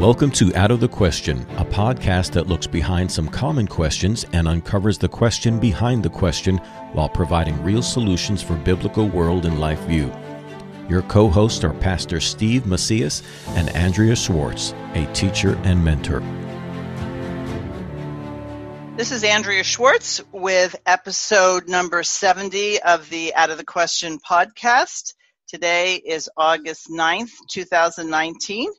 Welcome to Out of the Question, a podcast that looks behind some common questions and uncovers the question behind the question while providing real solutions for biblical world and life view. Your co hosts are Pastor Steve Macias and Andrea Schwartz, a teacher and mentor. This is Andrea Schwartz with episode number 70 of the Out of the Question podcast. Today is August 9th, 2019.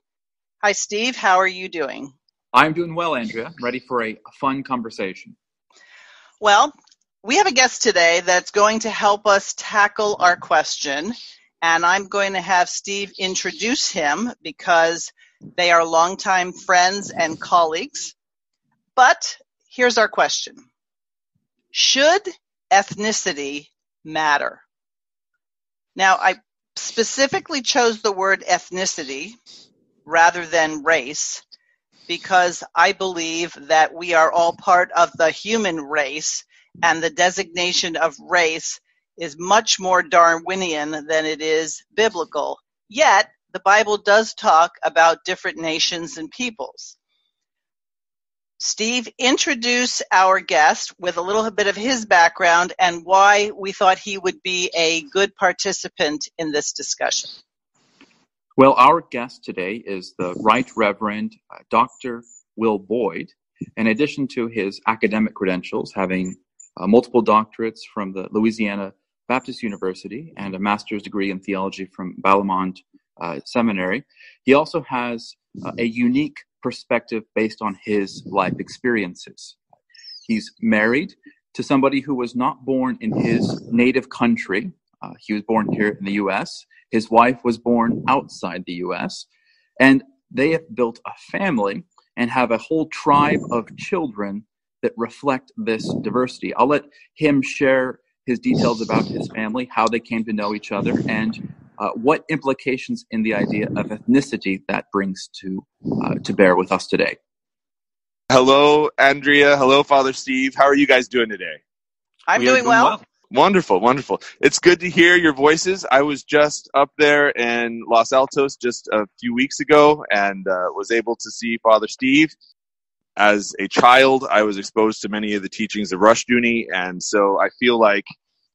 Hi, Steve. How are you doing? I'm doing well, Andrea. Ready for a fun conversation. Well, we have a guest today that's going to help us tackle our question, and I'm going to have Steve introduce him because they are longtime friends and colleagues. But here's our question Should ethnicity matter? Now, I specifically chose the word ethnicity rather than race because I believe that we are all part of the human race and the designation of race is much more Darwinian than it is biblical. Yet, the Bible does talk about different nations and peoples. Steve, introduce our guest with a little bit of his background and why we thought he would be a good participant in this discussion. Well, our guest today is the Right Reverend uh, Dr. Will Boyd. In addition to his academic credentials, having uh, multiple doctorates from the Louisiana Baptist University and a master's degree in theology from Balamont uh, Seminary, he also has uh, a unique perspective based on his life experiences. He's married to somebody who was not born in his native country. Uh, he was born here in the U.S. His wife was born outside the US, and they have built a family and have a whole tribe of children that reflect this diversity. I'll let him share his details about his family, how they came to know each other, and uh, what implications in the idea of ethnicity that brings to uh, to bear with us today. Hello, Andrea. Hello, Father Steve. How are you guys doing today? I'm doing, doing well. well. Wonderful, wonderful. It's good to hear your voices. I was just up there in Los Altos just a few weeks ago and uh, was able to see Father Steve. As a child, I was exposed to many of the teachings of Rushdoony, and so I feel like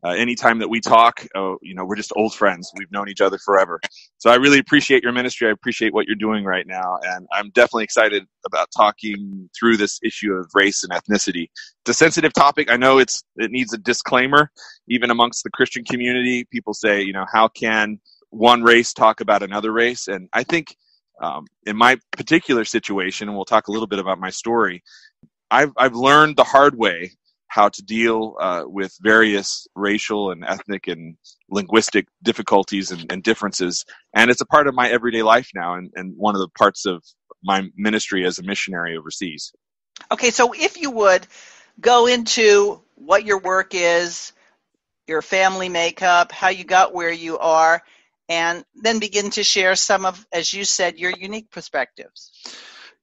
uh, anytime that we talk, uh, you know, we're just old friends. We've known each other forever. So I really appreciate your ministry. I appreciate what you're doing right now. And I'm definitely excited about talking through this issue of race and ethnicity. It's a sensitive topic. I know it's, it needs a disclaimer. Even amongst the Christian community, people say, you know, how can one race talk about another race? And I think um, in my particular situation, and we'll talk a little bit about my story, I've, I've learned the hard way how to deal uh, with various racial and ethnic and linguistic difficulties and, and, differences. And it's a part of my everyday life now and, and one of the parts of my ministry as a missionary overseas. Okay, so if you would go into what your work is, your family makeup, how you got where you are, and then begin to share some of, as you said, your unique perspectives.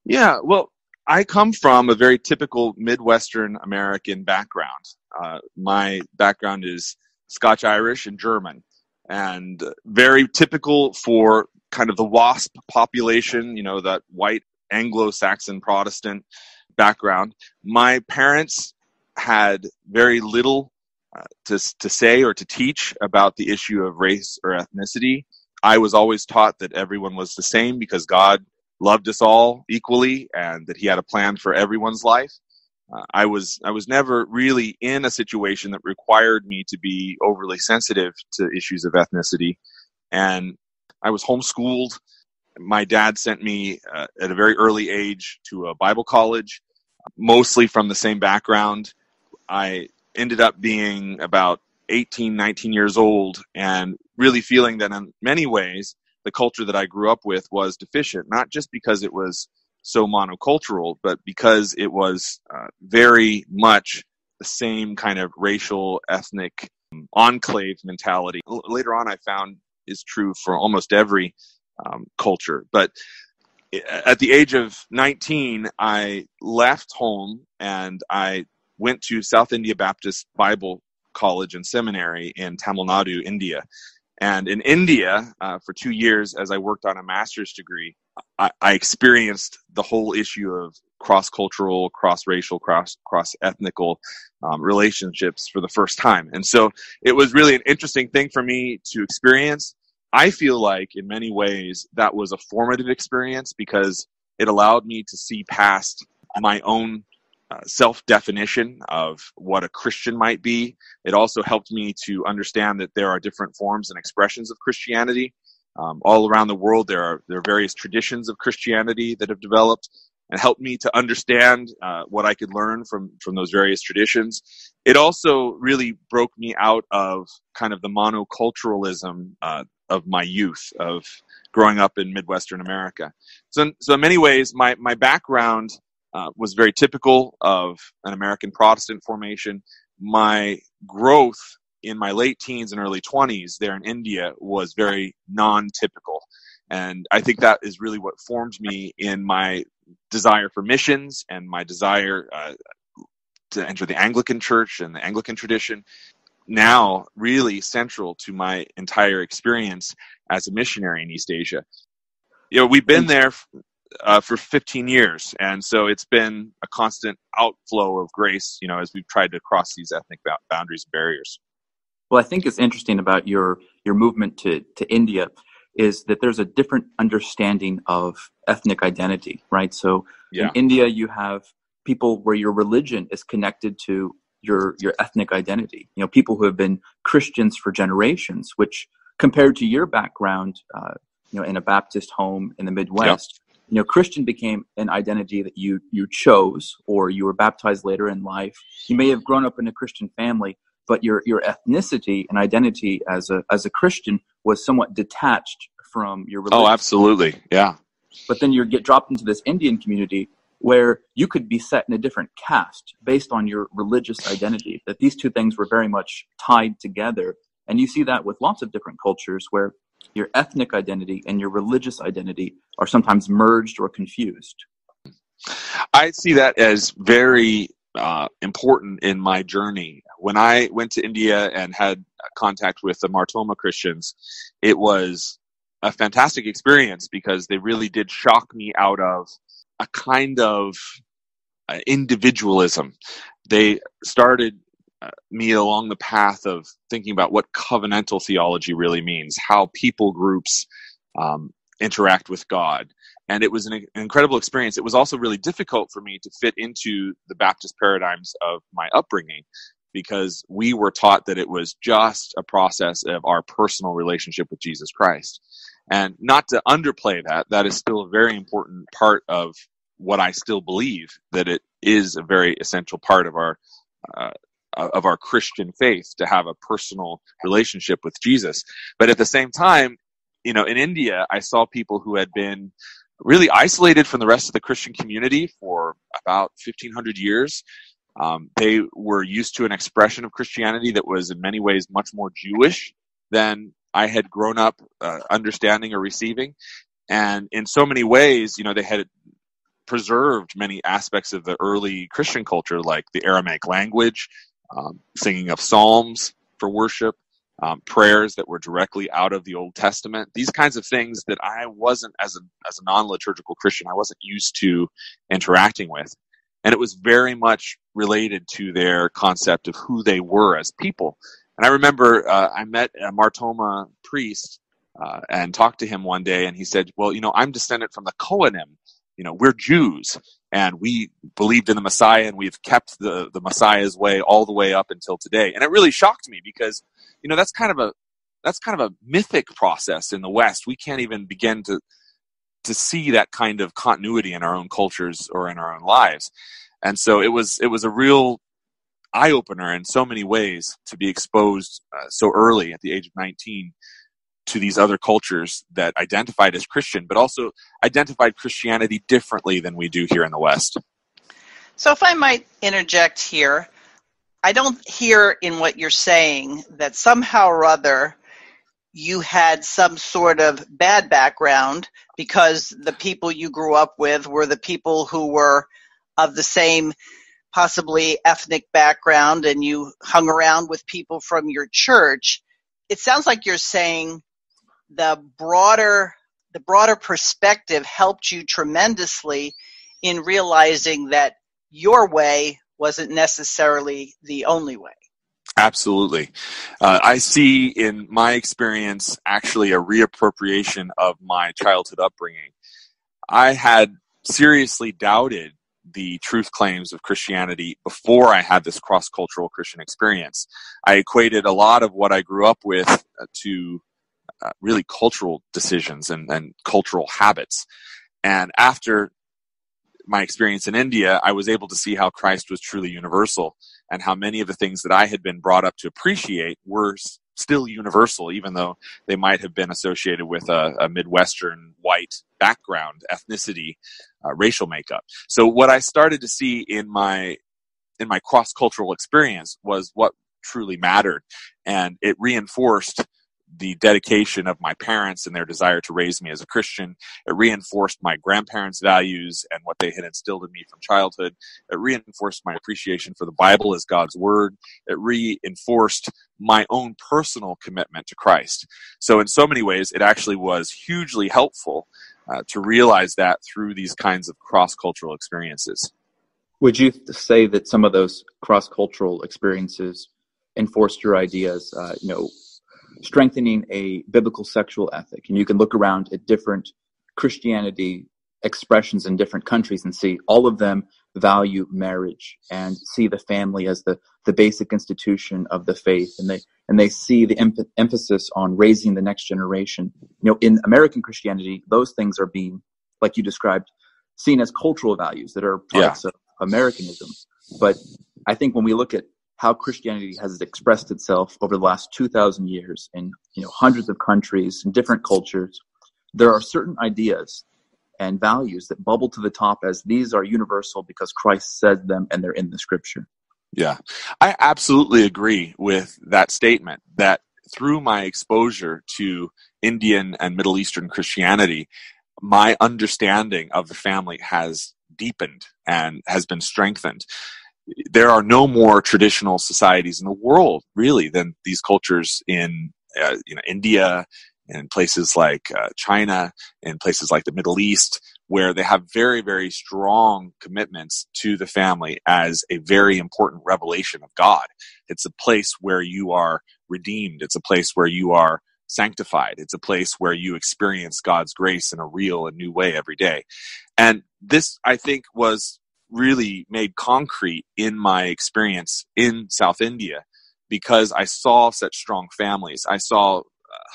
Yeah, well, I come from a very typical Midwestern American background. Uh, my background is Scotch Irish and German, and very typical for kind of the WASP population, you know, that white Anglo Saxon Protestant background. My parents had very little uh, to, to say or to teach about the issue of race or ethnicity. I was always taught that everyone was the same because God loved us all equally and that he had a plan for everyone's life. Uh, I was I was never really in a situation that required me to be overly sensitive to issues of ethnicity, and I was homeschooled. My dad sent me uh, at a very early age to a Bible college, mostly from the same background. I ended up being about 18, 19 years old, and really feeling that in many ways the culture that I grew up with was deficient, not just because it was so monocultural, but because it was uh, very much the same kind of racial, ethnic um, enclave mentality. L- later on, I found is true for almost every um, culture. But at the age of 19, I left home and I went to South India Baptist Bible College and Seminary in Tamil Nadu, India. And in India, uh, for two years, as I worked on a master's degree, I, I experienced the whole issue of cross-cultural, cross-racial, cross cross-ethnical um, relationships for the first time. And so it was really an interesting thing for me to experience. I feel like in many ways that was a formative experience because it allowed me to see past my own uh, self definition of what a Christian might be. It also helped me to understand that there are different forms and expressions of Christianity. Um, all around the world, there are there are various traditions of Christianity that have developed, and helped me to understand uh, what I could learn from from those various traditions. It also really broke me out of kind of the monoculturalism uh, of my youth of growing up in Midwestern America. So, so in many ways, my my background uh, was very typical of an American Protestant formation. My growth in my late teens and early 20s there in India was very non-typical. And I think that is really what formed me in my desire for missions and my desire uh, to enter the Anglican Church and the Anglican tradition. Now, really central to my entire experience as a missionary in East Asia. You know, we've been there uh, for 15 years, and so it's been a constant outflow of grace. You know, as we've tried to cross these ethnic boundaries and barriers. Well, I think it's interesting about your your movement to to India is that there's a different understanding of ethnic identity, right? So yeah. in India, you have people where your religion is connected to your your ethnic identity. You know, people who have been Christians for generations, which compared to your background, uh, you know, in a Baptist home in the Midwest. You know, Christian became an identity that you you chose, or you were baptized later in life. You may have grown up in a Christian family, but your your ethnicity and identity as a as a Christian was somewhat detached from your religion. Oh, absolutely, yeah. But then you get dropped into this Indian community where you could be set in a different caste based on your religious identity. That these two things were very much tied together, and you see that with lots of different cultures where your ethnic identity and your religious identity are sometimes merged or confused. I see that as very uh, important in my journey. When I went to India and had contact with the Mar Thoma Christians, it was a fantastic experience because they really did shock me out of a kind of uh, individualism. They started me along the path of thinking about what covenantal theology really means, how people groups um, interact with God. And it was an, an, incredible experience. It was also really difficult for me to fit into the Baptist paradigms of my upbringing because we were taught that it was just a process of our personal relationship with Jesus Christ. And not to underplay that, that is still a very important part of what I still believe that it is a very essential part of our uh, of our Christian faith to have a personal relationship with Jesus. But at the same time, you know, in India, I saw people who had been really isolated from the rest of the Christian community for about 1500 years. Um, they were used to an expression of Christianity that was in many ways much more Jewish than I had grown up uh, understanding or receiving. And in so many ways, you know, they had preserved many aspects of the early Christian culture, like the Aramaic language, um, singing of psalms for worship, um, prayers that were directly out of the Old Testament. These kinds of things that I wasn't, as a as a non liturgical Christian, I wasn't used to interacting with, and it was very much related to their concept of who they were as people. And I remember uh, I met a Mar Thoma priest uh, and talked to him one day, and he said, "Well, you know, I'm descended from the Kohanim. You know, we're Jews, and we believed in the Messiah, and we've kept the the Messiah's way all the way up until today." And it really shocked me because, you know, that's kind of a that's kind of a mythic process in the West. We can't even begin to to see that kind of continuity in our own cultures or in our own lives. And so it was it was a real eye opener in so many ways to be exposed uh, so early at the age of 19 to these other cultures that identified as Christian, but also identified Christianity differently than we do here in the West. So, if I might interject here, I don't hear in what you're saying that somehow or other you had some sort of bad background because the people you grew up with were the people who were of the same possibly ethnic background and you hung around with people from your church, it sounds like you're saying the broader the broader perspective helped you tremendously in realizing that your way wasn't necessarily the only way. Absolutely. Uh, I see in my experience actually a reappropriation of my childhood upbringing. I had seriously doubted the truth claims of Christianity before I had this cross cultural Christian experience. I equated a lot of what I grew up with uh, to uh, really cultural decisions and, and cultural habits. And after my experience in India, I was able to see how Christ was truly universal and how many of the things that I had been brought up to appreciate were still universal, even though they might have been associated with a, a Midwestern white background, ethnicity, uh, racial makeup. So what I started to see in my in my cross cultural experience was what truly mattered, and it reinforced the dedication of my parents and their desire to raise me as a Christian. It reinforced my grandparents' values and what they had instilled in me from childhood. It reinforced my appreciation for the Bible as God's Word. It reinforced my own personal commitment to Christ. So, in so many ways, it actually was hugely helpful uh, to realize that through these kinds of cross cultural experiences. Would you say that some of those cross cultural experiences enforced your ideas? Uh, you know, strengthening a biblical sexual ethic. And you can look around at different Christianity expressions in different countries and see all of them value marriage and see the family as the, the basic institution of the faith and they and they see the em- emphasis on raising the next generation you know in american christianity those things are being like you described seen as cultural values that are parts yeah. of americanism but i think when we look at how Christianity has expressed itself over the last 2,000 years in you know, hundreds of countries and different cultures, there are certain ideas and values that bubble to the top as these are universal because Christ said them and they're in the scripture. Yeah, I absolutely agree with that statement that through my exposure to Indian and Middle Eastern Christianity, my understanding of the family has deepened and has been strengthened there are no more traditional societies in the world really than these cultures in uh, you know India and places like uh, China and places like the Middle East where they have very very strong commitments to the family as a very important revelation of God. It's a place where you are redeemed. It's a place where you are sanctified. It's a place where you experience God's grace in a real and new way every day. And this I think was really made concrete in my experience in South India because I saw such strong families. I saw uh,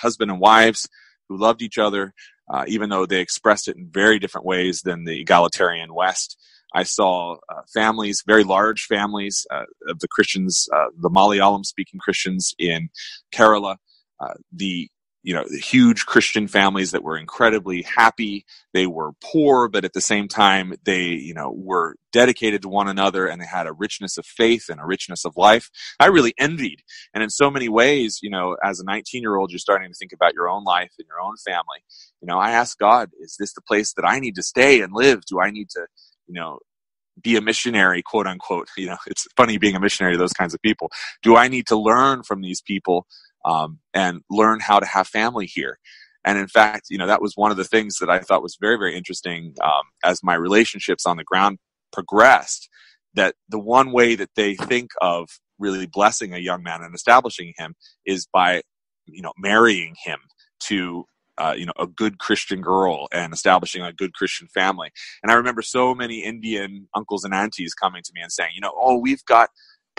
husband and wives who loved each other, uh, even though they expressed it in very different ways than the egalitarian West. I saw uh, families, very large families uh, of the Christians, uh, the Malayalam speaking Christians in Kerala, uh, the you know, the huge Christian families that were incredibly happy. They were poor, but at the same time, they, you know, were dedicated to one another and they had a richness of faith and a richness of life. I really envied. And in so many ways, you know, as a 19 year old, you're starting to think about your own life and your own family. You know, I asked God, is this the place that I need to stay and live? Do I need to, you know, be a missionary, quote unquote. You know, it's funny being a missionary to those kinds of people. Do I need to learn from these people um, and learn how to have family here. And in fact, you know, that was one of the things that I thought was very, very interesting um, as my relationships on the ground progressed. That the one way that they think of really blessing a young man and establishing him is by, you know, marrying him to uh, you know a good Christian girl and establishing a good Christian family. And I remember so many Indian uncles and aunties coming to me and saying, you know, oh, we've got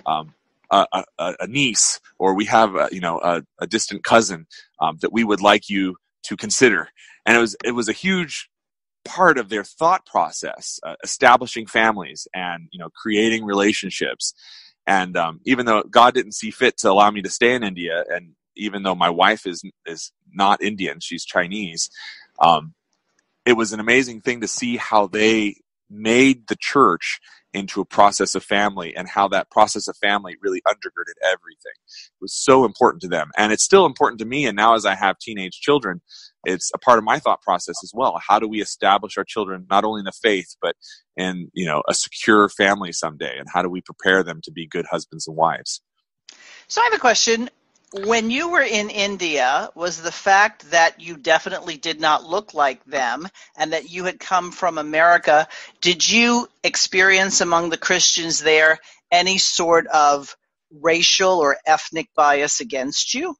um, a, a, a niece or we have a, you know a, a distant cousin um, that we would like you to consider. And it was it was a huge part of their thought process uh, establishing families and you know creating relationships. And um, even though god didn't see fit to allow me to stay in india and even though my wife is is not indian she's chinese um, it was an amazing thing to see how they made the church into a process of family and how that process of family really undergirded everything. It was so important to them. And it's still important to me and now as i have teenage children it's a part of my thought process as well. How do we establish our children not only in the faith but in you know a secure family someday? And how do we prepare them to be good husbands and wives? So i have a question when you were in India, was the fact that you definitely did not look like them and that you had come from America, did you experience among the Christians there any sort of racial or ethnic bias against you?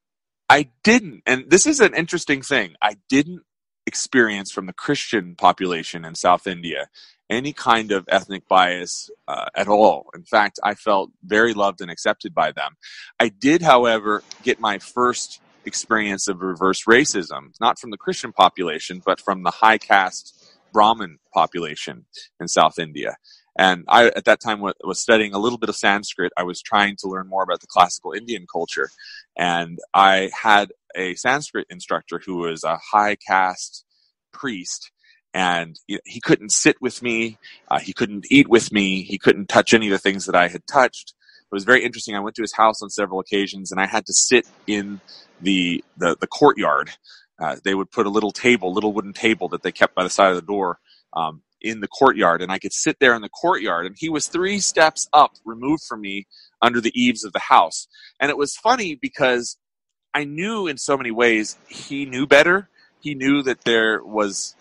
I didn't. And this is an interesting thing. I didn't experience from the Christian population in South India any kind of ethnic bias uh, at all. In fact, I felt very loved and accepted by them. I did, however, get my first experience of reverse racism, not from the Christian population, but from the high caste Brahmin population in South India. And I, at that time, was studying a little bit of Sanskrit. I was trying to learn more about the classical Indian culture. And I had a Sanskrit instructor who was a high caste priest and he couldn't sit with me. Uh, he couldn't eat with me. He couldn't touch any of the things that I had touched. It was very interesting. I went to his house on several occasions, and I had to sit in the the, the courtyard. Uh, they would put a little table, little wooden table that they kept by the side of the door um, in the courtyard, and I could sit there in the courtyard. And he was three steps up, removed from me, under the eaves of the house. And it was funny because I knew in so many ways he knew better. He knew that there was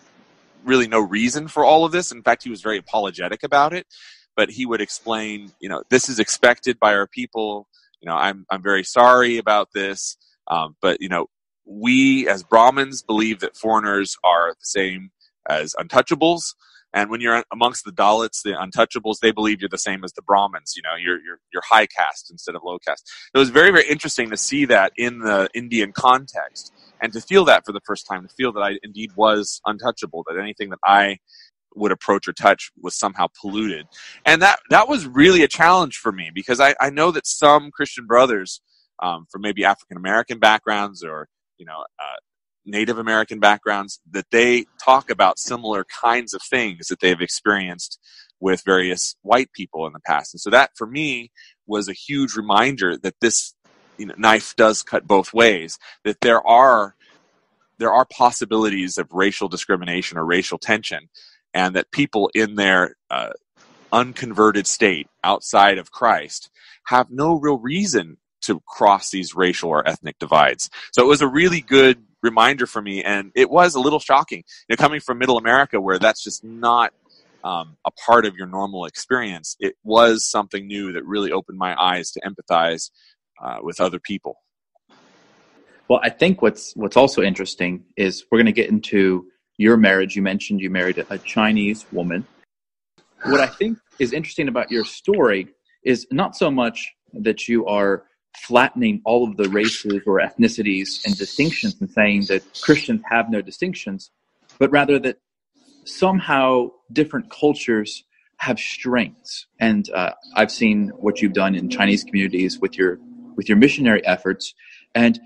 really no reason for all of this. In fact, he was very apologetic about it. But he would explain, you know, this is expected by our people. You know, I'm I'm very sorry about this. Um, but you know, we as Brahmins believe that foreigners are the same as untouchables. And when you're amongst the Dalits, the untouchables, they believe you're the same as the Brahmins. You know, you're, you're, you're high caste instead of low caste. It was very, very interesting to see that in the Indian context and to feel that for the first time, to feel that I indeed was untouchable, that anything that I would approach or touch was somehow polluted. And that, that was really a challenge for me because I, I know that some Christian brothers um, from maybe African American backgrounds or, you know, uh, Native American backgrounds, that they talk about similar kinds of things that they've experienced with various white people in the past. And so that for me was a huge reminder that this you know, knife does cut both ways. That there are there are possibilities of racial discrimination or racial tension, and that people in their uh, unconverted state outside of Christ have no real reason to cross these racial or ethnic divides. So it was a really good reminder for me, and it was a little shocking. You know, coming from Middle America, where that's just not um, a part of your normal experience, it was something new that really opened my eyes to empathize uh, with other people. Well, I think what's what's also interesting is we're going to get into your marriage. You mentioned you married a Chinese woman. What I think is interesting about your story is not so much that you are flattening all of the races or ethnicities and distinctions and saying that Christians have no distinctions, but rather that somehow different cultures have strengths. And uh, I've seen what you've done in Chinese communities with your with your missionary efforts. And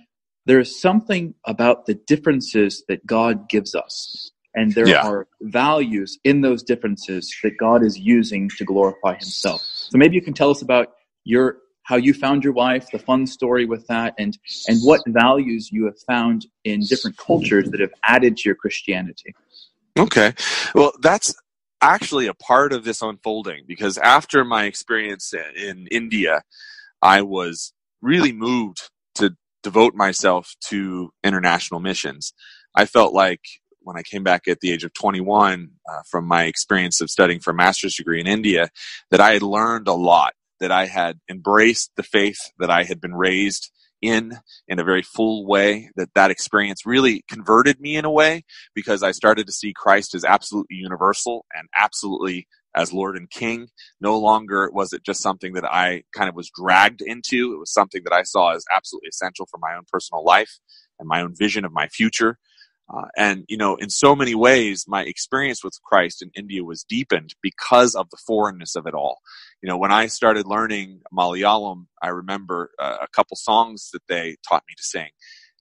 there is something about the differences that God gives us. And there yeah. are values in those differences that God is using to glorify himself. So maybe you can tell us about your how you found your wife, the fun story with that, and and what values you have found in different cultures that have added to your Christianity. Okay. Well, that's actually a part of this unfolding because after my experience in India, I was really moved to devote myself to international missions. I felt like when I came back at the age of 21 uh, from my experience of studying for a master's degree in India, that I had learned a lot, that I had embraced the faith that I had been raised in in a very full way that that experience really converted me in a way because i started to see christ as absolutely universal and absolutely as Lord and King. No longer was it just something that I kind of was dragged into. It was something that I saw as absolutely essential for my own personal life and my own vision of my future. Uh, and, you know, in so many ways, my experience with Christ in India was deepened because of the foreignness of it all. You know, when I started learning Malayalam, I remember uh, a couple songs that they taught me to sing.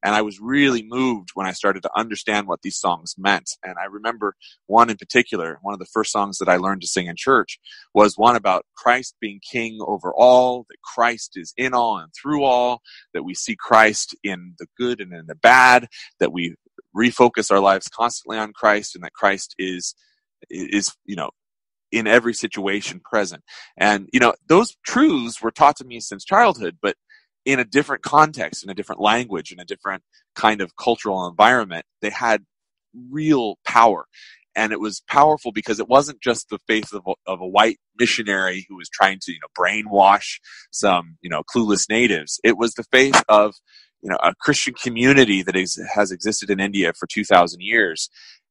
And I was really moved when I started to understand what these songs meant. And I remember one in particular, one of the first songs that I learned to sing in church was one about Christ being king over all, that Christ is in all and through all, that we see Christ in the good and in the bad, that we refocus our lives constantly on Christ and that Christ is, is, you know, in every situation present. And, you know, those truths were taught to me since childhood, but in a different context, in a different language, in a different kind of cultural environment, they had real power. And it was powerful because it wasn't just the faith of a, of a white missionary who was trying to, you know, brainwash some, you know, clueless natives. It was the faith of, you know, a Christian community that is, has existed in India for 2,000 years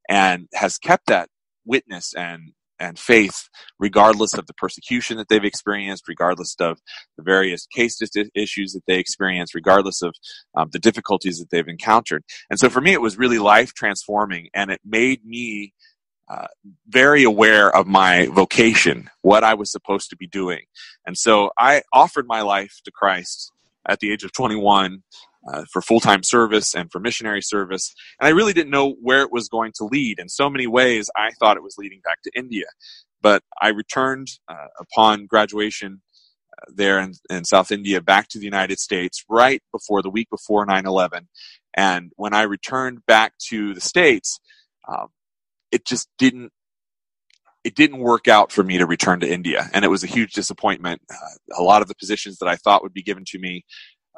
and has kept that witness and and faith, regardless of the persecution that they've experienced, regardless of the various case issues that they experience, regardless of um, the difficulties that they've encountered. And so for me, it was really life transforming, and it made me uh, very aware of my vocation, what I was supposed to be doing. And so I offered my life to Christ at the age of 21 uh, for full time service and for missionary service. And I really didn't know where it was going to lead. In so many ways, I thought it was leading back to India. But I returned uh, upon graduation uh, there in, in South India back to the United States right before the week before 9 11. And when I returned back to the States, um, it just didn't it didn't work out for me to return to India, and it was a huge disappointment. Uh, a lot of the positions that I thought would be given to me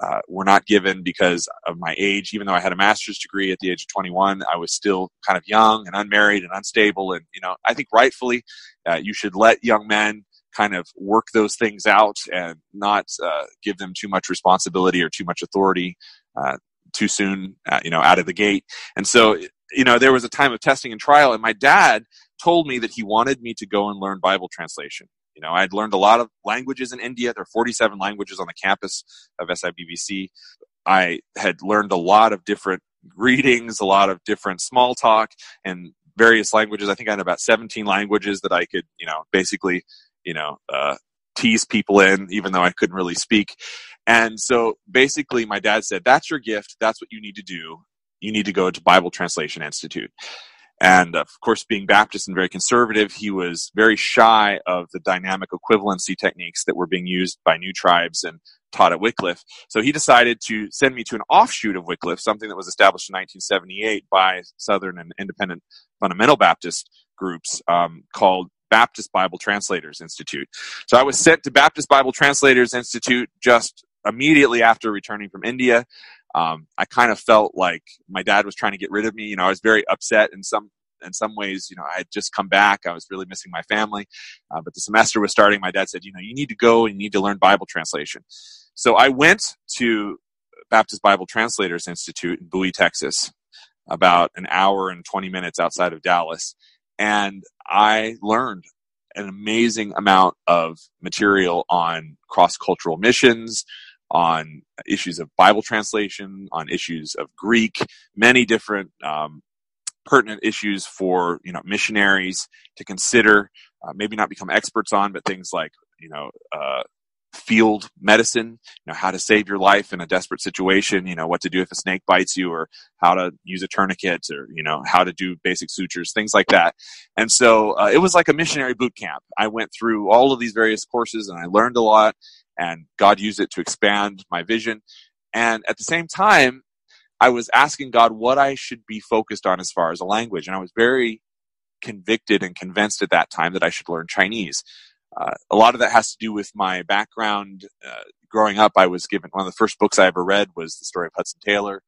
uh, were not given because of my age. Even though I had a master's degree at the age of 21, I was still kind of young and unmarried and unstable. And, you know, I think rightfully uh, you should let young men kind of work those things out and not uh, give them too much responsibility or too much authority uh, too soon, uh, you know, out of the gate. And so, you know, there was a time of testing and trial, and my dad told me that he wanted me to go and learn Bible translation. You know, I'd learned a lot of languages in India. There are 47 languages on the campus of SIBBC. I had learned a lot of different greetings, a lot of different small talk, and various languages. I think I had about 17 languages that I could, you know, basically, you know, uh, tease people in, even though I couldn't really speak. And so basically, my dad said, That's your gift. That's what you need to do. You need to go to Bible Translation Institute. And of course, being Baptist and very conservative, he was very shy of the dynamic equivalency techniques that were being used by new tribes and taught at Wycliffe. So he decided to send me to an offshoot of Wycliffe, something that was established in 1978 by Southern and Independent Fundamental Baptist groups um, called Baptist Bible Translators Institute. So I was sent to Baptist Bible Translators Institute just immediately after returning from India um, I kind of felt like my dad was trying to get rid of me. You know, I was very upset in some in some ways. You know, I had just come back. I was really missing my family, uh, but the semester was starting. My dad said, you know, you need to go and you need to learn Bible translation. So I went to Baptist Bible Translators Institute in Bowie, Texas, about an hour and 20 minutes outside of Dallas. And I learned an amazing amount of material on cross cultural missions, on issues of Bible translation, on issues of Greek, many different um, pertinent issues for you know missionaries to consider. Uh, maybe not become experts on, but things like you know uh, field medicine, you know how to save your life in a desperate situation, you know what to do if a snake bites you, or how to use a tourniquet, or you know how to do basic sutures, things like that. And so uh, it was like a missionary boot camp. I went through all of these various courses, and I learned a lot and God used it to expand my vision. And at the same time, I was asking God what I should be focused on as far as a language. And I was very convicted and convinced at that time that I should learn Chinese. Uh, a lot of that has to do with my background. Uh, growing up, I was given one of the first books I ever read was the story of Hudson Taylor.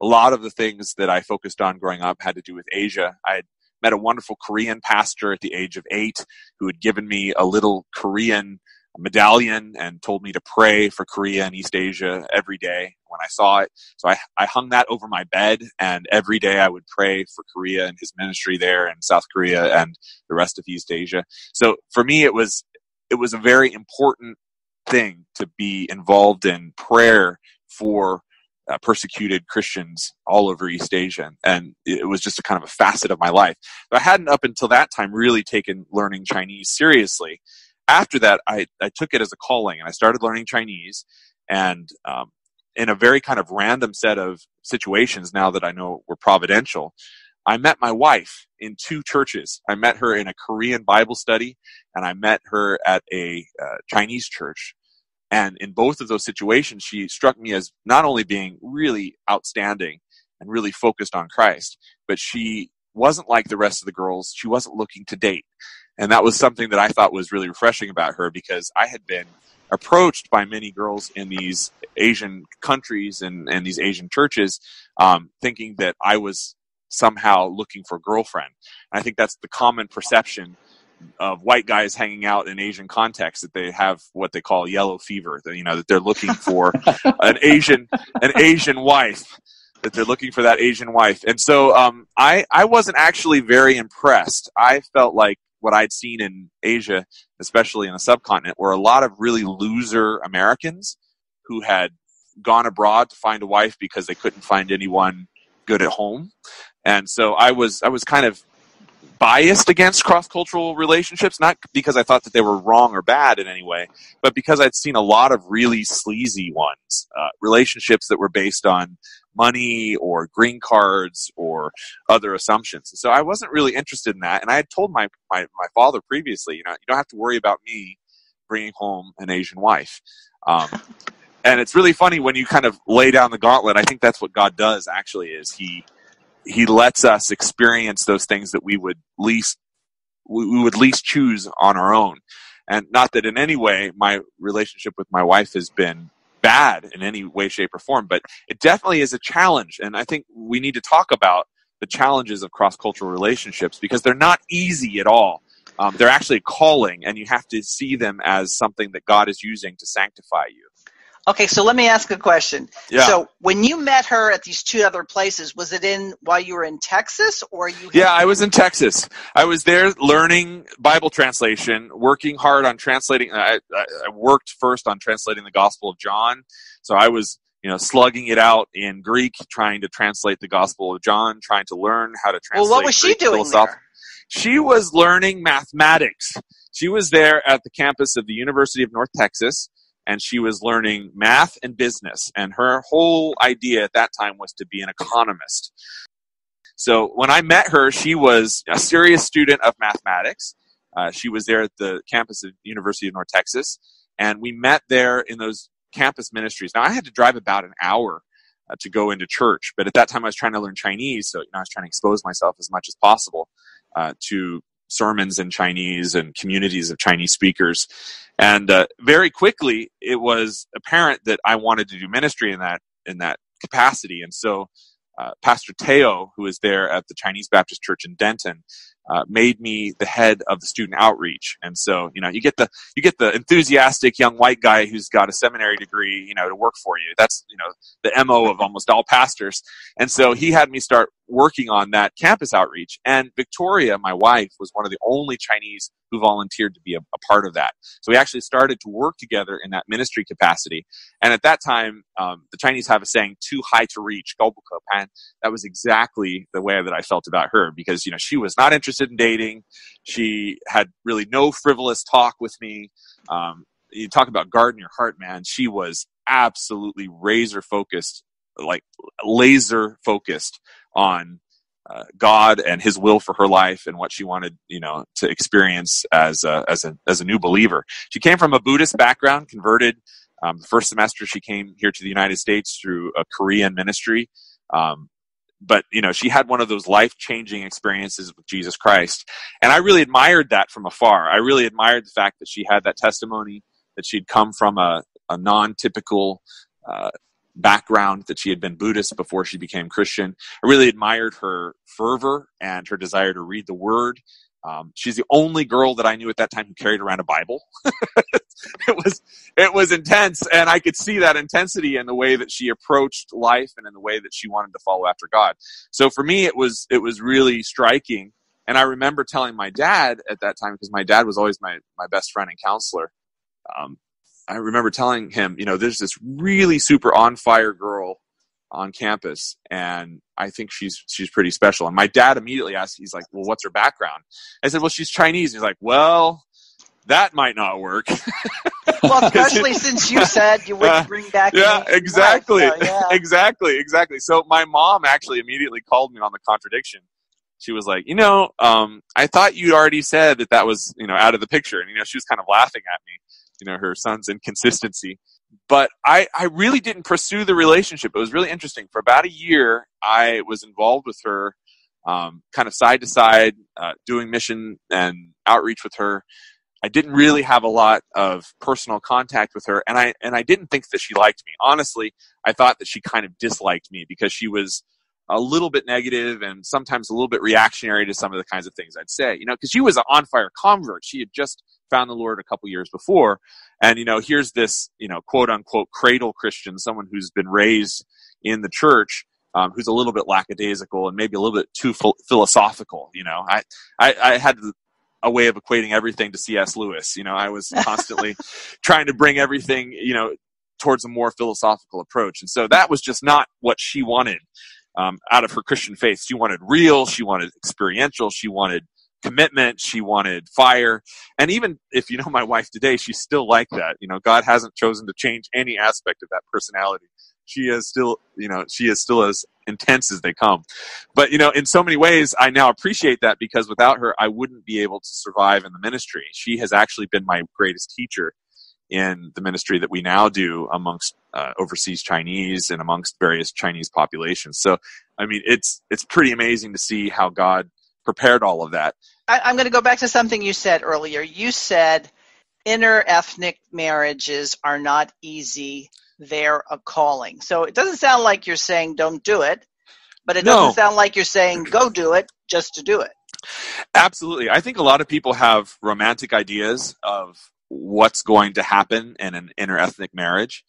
A lot of the things that I focused on growing up had to do with Asia. I had met a wonderful Korean pastor at the age of eight who had given me a little Korean medallion and told me to pray for Korea and East Asia every day when I saw it. So I, I hung that over my bed, and every day I would pray for Korea and his ministry there in South Korea and the rest of East Asia. So for me, it was it was a very important thing to be involved in prayer for uh, persecuted Christians all over East Asia. And it was just a kind of a facet of my life. I hadn't up until that time really taken learning Chinese seriously after that, I, I took it as a calling and I started learning Chinese. And um, in a very kind of random set of situations, now that I know were providential, I met my wife in two churches. I met her in a Korean Bible study, and I met her at a uh, Chinese church. And in both of those situations, she struck me as not only being really outstanding and really focused on Christ, but she wasn't like the rest of the girls. She wasn't looking to date. And that was something that I thought was really refreshing about her because I had been approached by many girls in these Asian countries and, and these Asian churches, um, thinking that I was somehow looking for a girlfriend. And I think that's the common perception of white guys hanging out in Asian contexts that they have what they call yellow fever. That you know that they're looking for an Asian an Asian wife. That they're looking for that Asian wife. And so um, I I wasn't actually very impressed. I felt like what I'd seen in Asia, especially in the subcontinent, were a lot of really loser Americans who had gone abroad to find a wife because they couldn't find anyone good at home. And so I was I was kind of biased against cross cultural relationships, not because I thought that they were wrong or bad in any way, but because I'd seen a lot of really sleazy ones, uh, relationships that were based on money or green cards or other assumptions. So I wasn't really interested in that. And I had told my, my, my father previously, you know, you don't have to worry about me bringing home an Asian wife. Um, and it's really funny when you kind of lay down the gauntlet. I think that's what God does actually is he, he lets us experience those things that we would least we would least choose on our own and not that in any way my relationship with my wife has been bad in any way shape or form but it definitely is a challenge. And i think we need to talk about the challenges of cross-cultural relationships because they're not easy at all. Um, they're actually calling and you have to see them as something that god is using to sanctify you Okay, so let me ask a question. Yeah. So when you met her at these two other places, was it in while you were in Texas or you? Yeah, I was in Texas. I was there learning Bible translation, working hard on translating. I, I worked first on translating the Gospel of John, so I was you know slugging it out in Greek, trying to translate the Gospel of John, trying to learn how to translate. Well, what was Greek she doing there? She was learning mathematics. She was there at the campus of the University of North Texas and she was learning math and business. And her whole idea at that time was to be an economist. So when I met her, she was a serious student of mathematics. Uh, she was there at the campus of University of North Texas, and we met there in those campus ministries. Now I had to drive about an hour uh, to go into church, but at that time I was trying to learn Chinese, so you know, I was trying to expose myself as much as possible uh, to sermons in Chinese and communities of Chinese speakers. And uh, very quickly, it was apparent that I wanted to do ministry in that in that capacity. And so, uh, Pastor Teo, who is there at the Chinese Baptist Church in Denton, uh, made me the head of the student outreach. And so, you know, you get the you get the enthusiastic young white guy who's got a seminary degree, you know, to work for you. That's you know the mo of almost all pastors. And so he had me start working on that campus outreach. And Victoria, my wife, was one of the only Chinese who volunteered to be a, a, part of that. So we actually started to work together in that ministry capacity. And at that time, um, the Chinese have a saying, too high to reach, pan. That was exactly the way that I felt about her because, you know, she was not interested in dating. She had really no frivolous talk with me. Um, you talk about guarding your heart, man. She was absolutely razor focused, like laser focused on uh, God and His will for her life and what she wanted, you know, to experience as a, as a as a new believer. She came from a Buddhist background, converted. Um, the first semester she came here to the United States through a Korean ministry. Um, but you know, she had one of those life changing experiences with Jesus Christ, and I really admired that from afar. I really admired the fact that she had that testimony that she'd come from a, a non typical uh, background that she had been Buddhist before she became Christian. I really admired her fervor and her desire to read the Word. Um, she's the only girl that I knew at that time who carried around a Bible. it was it was intense, and I could see that intensity in the way that she approached life and in the way that she wanted to follow after God. So for me, it was it was really striking. And I remember telling my dad at that time because my dad was always my my best friend and counselor. Um, I remember telling him, you know, there's this really super on fire girl on campus, and I think she's she's pretty special. And my dad immediately asked, he's like, "Well, what's her background?" I said, "Well, she's Chinese." He's like, "Well, that might not work." well, especially since you said you would bring back. Yeah, exactly, so, yeah. exactly, exactly. So my mom actually immediately called me on the contradiction. She was like, "You know, um, I thought you'd already said that that was you know out of the picture," and you know she was kind of laughing at me you know her son's inconsistency. But I, I really didn't pursue the relationship. It was really interesting. For about a year i was involved with her um, kind of side to side uh, doing mission and outreach with her. I didn't really have a lot of personal contact with her, and I and I didn't think that she liked me. Honestly, I thought that she kind of disliked me because she was a little bit negative and sometimes a little bit reactionary to some of the kinds of things I'd say. You know, because she was an on fire convert. She had just found the Lord a couple years before, and you know, here's this you know quote unquote cradle Christian, someone who's been raised in the church. Um, who's a little bit lackadaisical and maybe a little bit too philosophical. You know, I, I, I had a way of equating everything to C.S. Lewis. You know, I was constantly trying to bring everything, you know, towards a more philosophical approach. And so that was just not what she wanted um, out of her Christian faith. She wanted real, she wanted experiential, she wanted commitment, she wanted fire. And even if you know my wife today, she's still like that. You know, God hasn't chosen to change any aspect of that personality she is still you know she is still as intense as they come but you know in so many ways i now appreciate that because without her i wouldn't be able to survive in the ministry she has actually been my greatest teacher in the ministry that we now do amongst uh, overseas chinese and amongst various chinese populations so i mean it's it's pretty amazing to see how god prepared all of that I, i'm going to go back to something you said earlier you said inter-ethnic marriages are not easy they're a calling. So it doesn't sound like you're saying don't do it, but it doesn't sound like you're saying go do it just to do it. Absolutely. I think a lot of people have romantic ideas of what's going to happen in an interethnic marriage.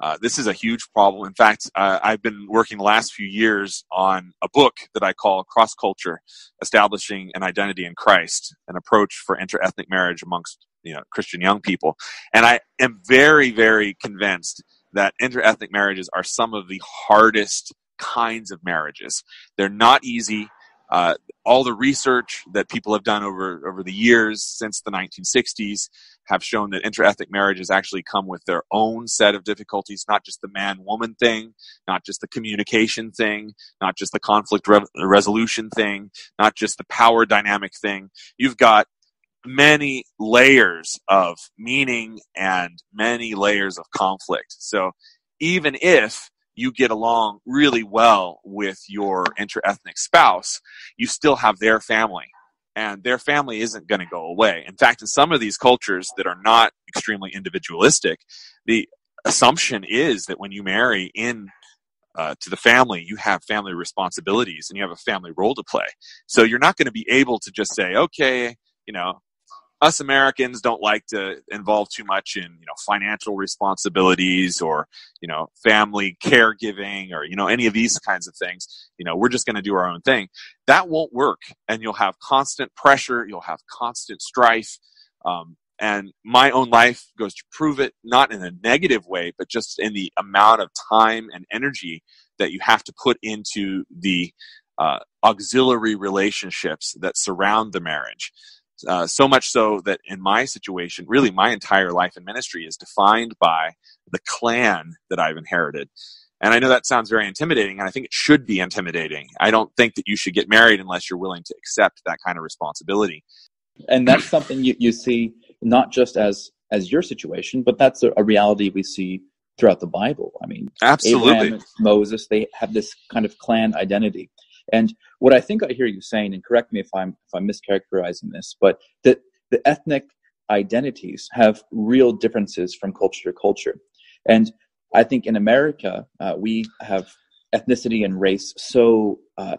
Uh, this is a huge problem. In fact, uh, I've been working the last few years on a book that I call Cross Culture Establishing an Identity in Christ, an approach for interethnic marriage amongst you know Christian young people. And I am very, very convinced that interethnic marriages are some of the hardest kinds of marriages. They're not easy. Uh, all the research that people have done over over the years since the 1960s have shown that interethnic marriages actually come with their own set of difficulties, not just the man woman thing, not just the communication thing, not just the conflict re- resolution thing, not just the power dynamic thing. You've got many layers of meaning and many layers of conflict. So even if you get along really well with your interethnic spouse, you still have their family. And their family isn't going to go away. In fact, in some of these cultures that are not extremely individualistic, the assumption is that when you marry in uh, to the family, you have family responsibilities and you have a family role to play. So you're not going to be able to just say, okay, you know, us Americans don't like to involve too much in you know financial responsibilities or you know family caregiving or you know any of these kinds of things. You know we're just going to do our own thing. That won't work, and you'll have constant pressure. You'll have constant strife. Um, and my own life goes to prove it, not in a negative way, but just in the amount of time and energy that you have to put into the uh, auxiliary relationships that surround the marriage. Uh, so much so that in my situation, really my entire life in ministry is defined by the clan that I've inherited. And I know that sounds very intimidating, and I think it should be intimidating. I don't think that you should get married unless you're willing to accept that kind of responsibility. And that's something you, you see not just as as your situation, but that's a, a reality we see throughout the Bible. I mean, absolutely, Abraham, Moses, they have this kind of clan identity. And what I think I hear you saying, and correct me if I'm if I'm mischaracterizing this, but that the ethnic identities have real differences from culture to culture. And I think in America, uh, we have ethnicity and race so uh,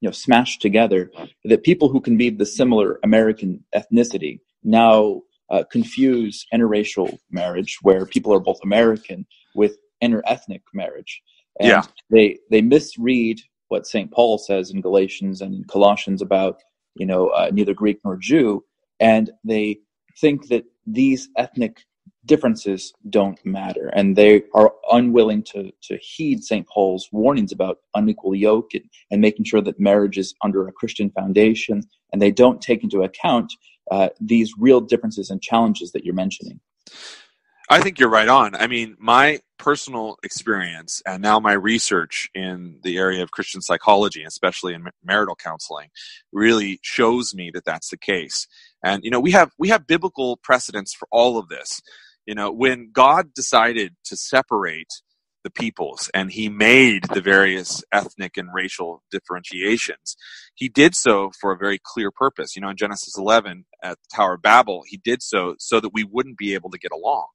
you know smashed together that people who can be the similar American ethnicity now uh, confuse interracial marriage, where people are both American, with interethnic marriage. And yeah. they they misread what St. Paul says in Galatians and Colossians about, you know, uh, neither Greek nor Jew, and they think that these ethnic differences don't matter, and they are unwilling to to heed St. Paul's warnings about unequal yoke and, and making sure that marriage is under a Christian foundation, and they don't take into account uh, these real differences and challenges that you're mentioning. I think you're right on. I mean, my personal experience and now my research in the area of Christian psychology, especially in marital counseling, really shows me that that's the case. And you know, we have we have biblical precedents for all of this. You know, when God decided to separate the peoples and he made the various ethnic and racial differentiations. He did so for a very clear purpose. You know, in Genesis 11 at the Tower of Babel, he did so so that we wouldn't be able to get along.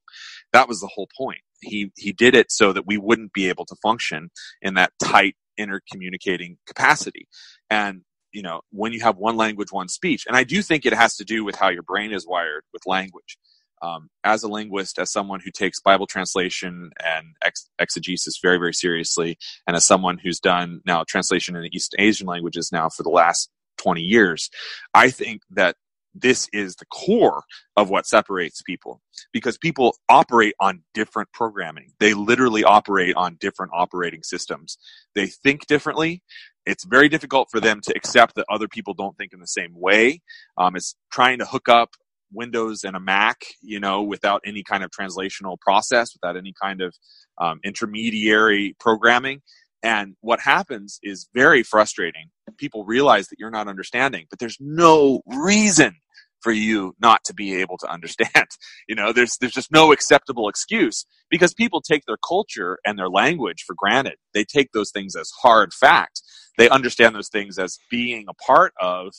That was the whole point. He he did it so that we wouldn't be able to function in that tight intercommunicating capacity. And you know, when you have one language, one speech, and I do think it has to do with how your brain is wired with language um, as a linguist, as someone who takes Bible translation and ex- exegesis very, very seriously, and as someone who's done now translation in East Asian languages now for the last 20 years, I think that this is the core of what separates people because people operate on different programming. They literally operate on different operating systems. They think differently. It's very difficult for them to accept that other people don't think in the same way. Um, it's trying to hook up Windows and a Mac, you know, without any kind of translational process, without any kind of um, intermediary programming. And what happens is very frustrating. People realize that you're not understanding, but there's no reason for you not to be able to understand. You know, there's there's just no acceptable excuse because people take their culture and their language for granted. They take those things as hard fact. They understand those things as being a part of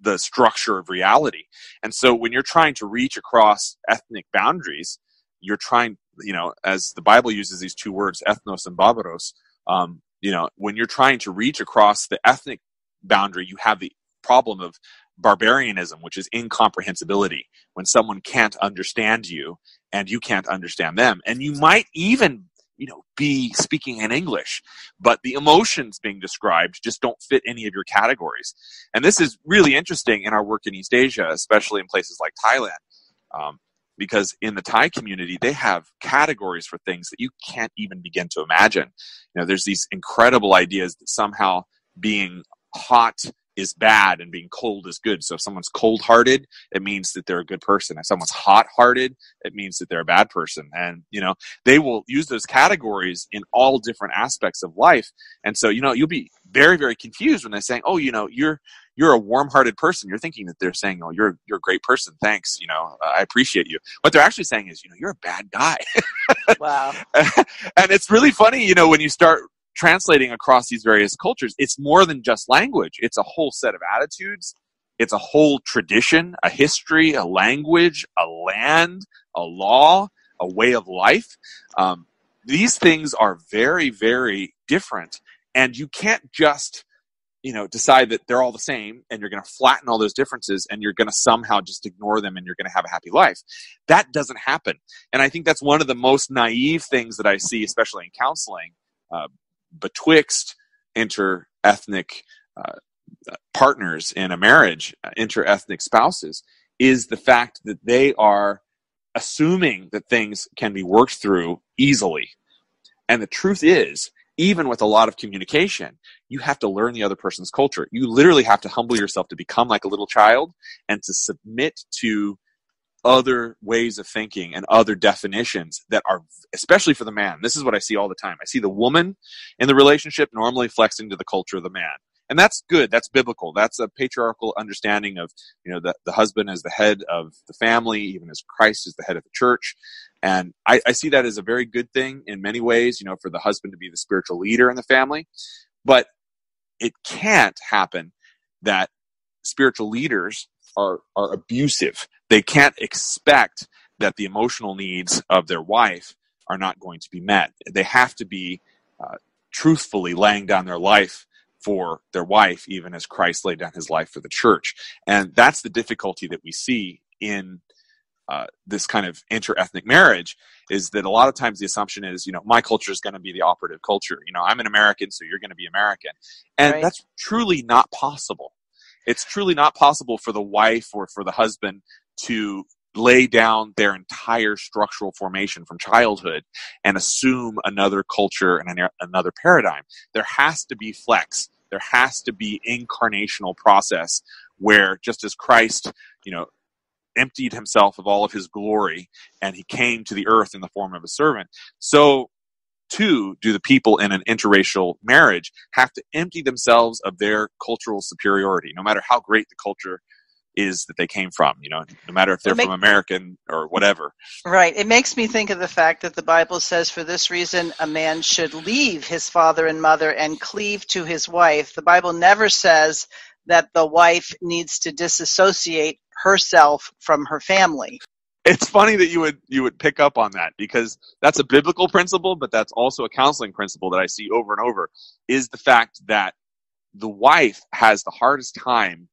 the structure of reality. And so when you're trying to reach across ethnic boundaries, you're trying, you know, as the Bible uses these two words, ethnos and barbaros, um, you know, when you're trying to reach across the ethnic boundary, you have the problem of barbarianism, which is incomprehensibility, when someone can't understand you and you can't understand them. And you might even you know be speaking in english but the emotions being described just don't fit any of your categories. And this is really interesting in our work in east asia especially in places like thailand um, because in the thai community they have categories for things that you can't even begin to imagine. You know there's these incredible ideas that somehow being hot is bad and being cold is good. So if someone's cold hearted, it means that they're a good person. If someone's hot hearted, it means that they're a bad person. And, you know, they will use those categories in all different aspects of life. And so, you know, you'll be very, very confused when they're saying, oh, you know, you're, you're a warm-hearted person. You're thinking that they're saying, "Oh, you're you're a great person. Thanks. You know, I appreciate you." What they're actually saying is, "You know, you're a bad guy." wow. and it's really funny, you know, when you start translating across these various cultures, it's more than just language. It's a whole set of attitudes. It's a whole tradition, a history, a language, a land, a law, a way of life. Um, these things are very, very different. And you can't just, you know, decide that they're all the same and you're going to flatten all those differences and you're going to somehow just ignore them and you're going to have a happy life. That doesn't happen. And I think that's one of the most naive things that I see, especially in counseling. Uh, betwixt inter-ethnic uh, partners in a marriage, uh, inter-ethnic spouses, is the fact that they are assuming that things can be worked through easily. And the truth is, even with a lot of communication, you have to learn the other person's culture. You literally have to humble yourself to become like a little child and to submit to other ways of thinking and other definitions that are especially for the man. This is what i see all the time. I see the woman in the relationship normally flexing to the culture of the man. And that's good. That's biblical. That's a patriarchal understanding of you know the, the husband as the head of the family even as christ is the head of the church. And I, I see that as a very good thing in many ways you know for the husband to be the spiritual leader in the family. But it can't happen that spiritual leaders are are abusive. They can't expect that the emotional needs of their wife are not going to be met. They have to be uh, truthfully laying down their life for their wife, even as Christ laid down his life for the church. And that's the difficulty that we see in uh, this kind of inter-ethnic marriage is that a lot of times the assumption is, you know, my culture is going to be the operative culture. You know, I'm an American, so you're going to be American, and right. that's truly not possible it's truly not possible for the wife or for the husband to lay down their entire structural formation from childhood and assume another culture and another paradigm. There has to be flex. There has to be incarnational process where just as Christ, you know, emptied himself of all of his glory and he came to the earth in the form of a servant. So Two, do the people in an interracial marriage have to empty themselves of their cultural superiority, no matter how great the culture is that they came from, you know, no matter if they're make, from American or whatever. Right. It makes me think of the fact that the Bible says for this reason a man should leave his father and mother and cleave to his wife. The Bible never says that the wife needs to disassociate herself from her family. It's funny that you would you would pick up on that because that's a biblical principle, but that's also a counseling principle that I see over and over is the fact that the wife has the hardest time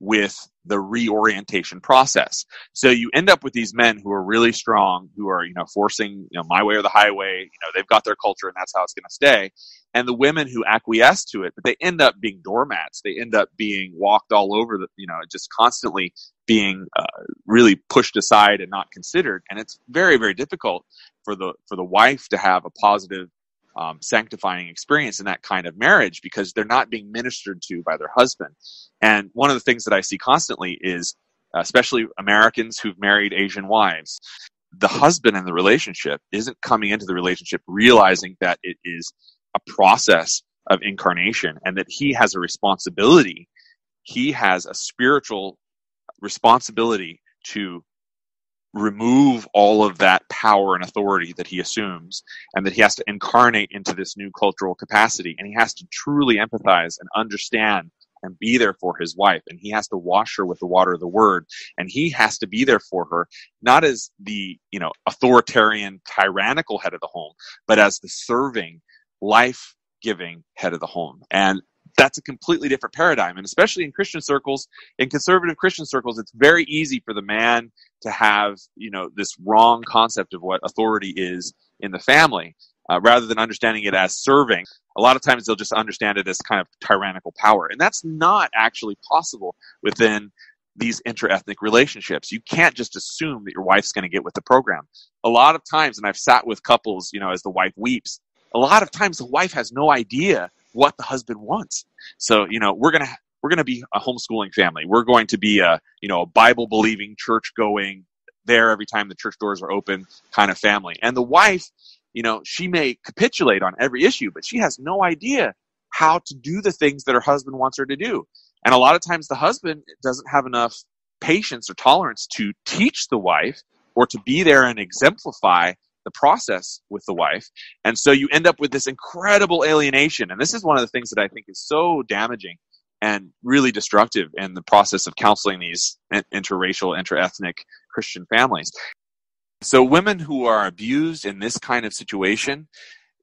with the reorientation process. So you end up with these men who are really strong, who are, you know, forcing, you know, my way or the highway, you know, they've got their culture and that's how it's going to stay. And the women who acquiesce to it, but they end up being doormats. They end up being walked all over the, you know, just constantly being uh, really pushed aside and not considered. And it's very, very difficult for the, for the wife to have a positive um, sanctifying experience in that kind of marriage because they're not being ministered to by their husband. And one of the things that I see constantly is, especially Americans who've married Asian wives, the husband in the relationship isn't coming into the relationship realizing that it is a process of incarnation and that he has a responsibility. He has a spiritual responsibility to remove all of that power and authority that he assumes and that he has to incarnate into this new cultural capacity and he has to truly empathize and understand and be there for his wife and he has to wash her with the water of the word and he has to be there for her not as the you know authoritarian tyrannical head of the home but as the serving life giving head of the home and that's a completely different paradigm. And especially in Christian circles, in conservative Christian circles, it's very easy for the man to have, you know, this wrong concept of what authority is in the family. Uh, rather than understanding it as serving, a lot of times they'll just understand it as kind of tyrannical power. And that's not actually possible within these interethnic relationships. You can't just assume that your wife's going to get with the program. A lot of times, and I've sat with couples, you know, as the wife weeps, a lot of times the wife has no idea what the husband wants. So, you know, we're going to, we're going to be a homeschooling family. We're going to be a, you know, a Bible believing, church going, there every time the church doors are open kind of family. And the wife, you know, she may capitulate on every issue, but she has no idea how to do the things that her husband wants her to do. And a lot of times the husband doesn't have enough patience or tolerance to teach the wife or to be there and exemplify the process with the wife. And so you end up with this incredible alienation. And this is one of the things that I think is so damaging and really destructive in the process of counseling these interracial, interethnic Christian families. So women who are abused in this kind of situation,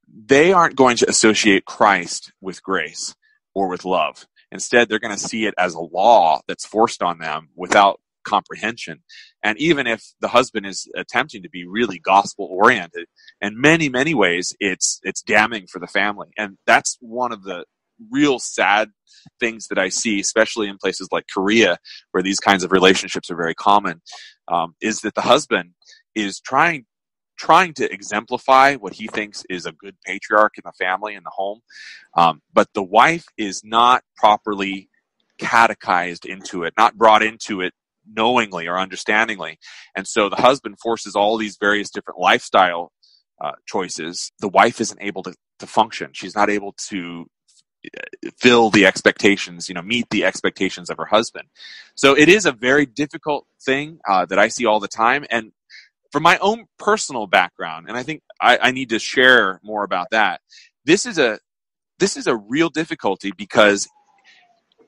they aren't going to associate Christ with grace or with love. Instead, they're going to see it as a law that's forced on them without comprehension. And even if the husband is attempting to be really gospel oriented, in many, many ways, it's, it's damning for the family. And that's one of the real sad things that I see, especially in places like Korea, where these kinds of relationships are very common, um, is that the husband is trying trying to exemplify what he thinks is a good patriarch in the family in the home, um, but the wife is not properly catechized into it, not brought into it knowingly or understandingly. And so the husband forces all these various different lifestyle uh, choices. The wife isn't able to, to function. She's not able to uh, fill the expectations, you know, meet the expectations of her husband. So it is a very difficult thing uh, that I see all the time. And from my own personal background, and I think I, I need to share more about that. This is a this is a real difficulty because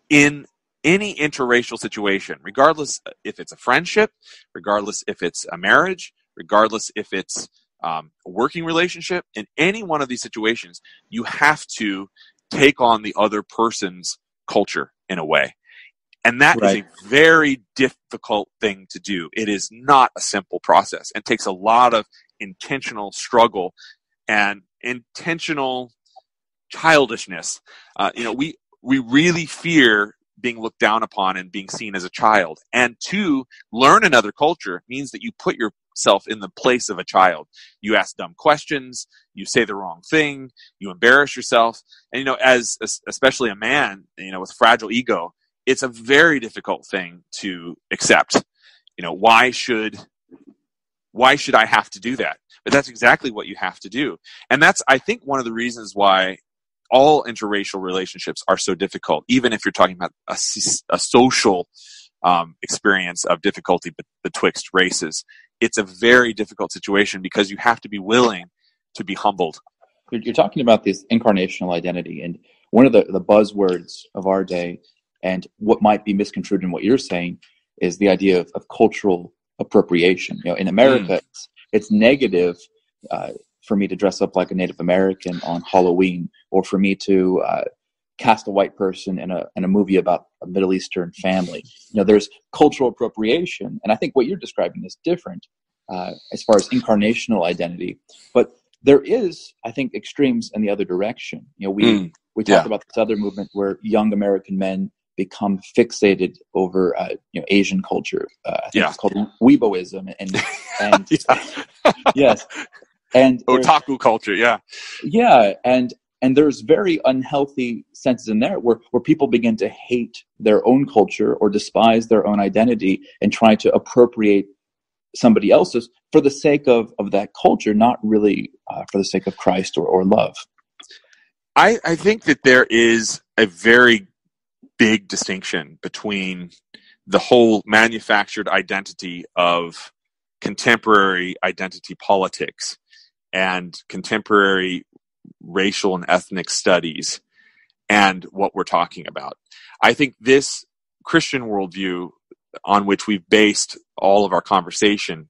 in any interracial situation, regardless if it's a friendship, regardless if it's a marriage, regardless if it's um, a working relationship, in any one of these situations, you have to take on the other person's culture in a way. And that right. is a very difficult thing to do. It is not a simple process and takes a lot of intentional struggle and intentional childishness. Uh, you know, we, we really fear being looked down upon and being seen as a child. And two, learn another culture means that you put yourself in the place of a child. You ask dumb questions, you say the wrong thing, you embarrass yourself. And you know, as especially a man, you know, with fragile ego, it's a very difficult thing to accept. You know, why should why should I have to do that? But that's exactly what you have to do. And that's I think one of the reasons why all interracial relationships are so difficult, even if you're talking about a, a social um, experience of difficulty betwixt races. It's a very difficult situation because you have to be willing to be humbled. You're talking about this incarnational identity, and one of the, the buzzwords of our day, and what might be misconstrued in what you're saying, is the idea of, of cultural appropriation. You know, in America, mm. it's, it's, negative uh, for me to dress up like a Native American on Halloween, or for me to uh, cast a white person in a in a movie about a Middle Eastern family. You know, there's cultural appropriation, and I think what you're describing is different uh, as far as incarnational identity. But there is, I think, extremes in the other direction. You know, we mm, we talk yeah. about this other movement where young American men become fixated over uh, you know Asian culture. Uh, yeah. it's called Weeabooism, and and yes, and otaku culture. Yeah, yeah, and and there's very unhealthy senses in there where, where people begin to hate their own culture or despise their own identity and try to appropriate somebody else's for the sake of, of that culture, not really uh, for the sake of Christ or, or love. I, I think that there is a very big distinction between the whole manufactured identity of contemporary identity politics and contemporary racial and ethnic studies and what we're talking about. I think this Christian worldview on which we've based all of our conversation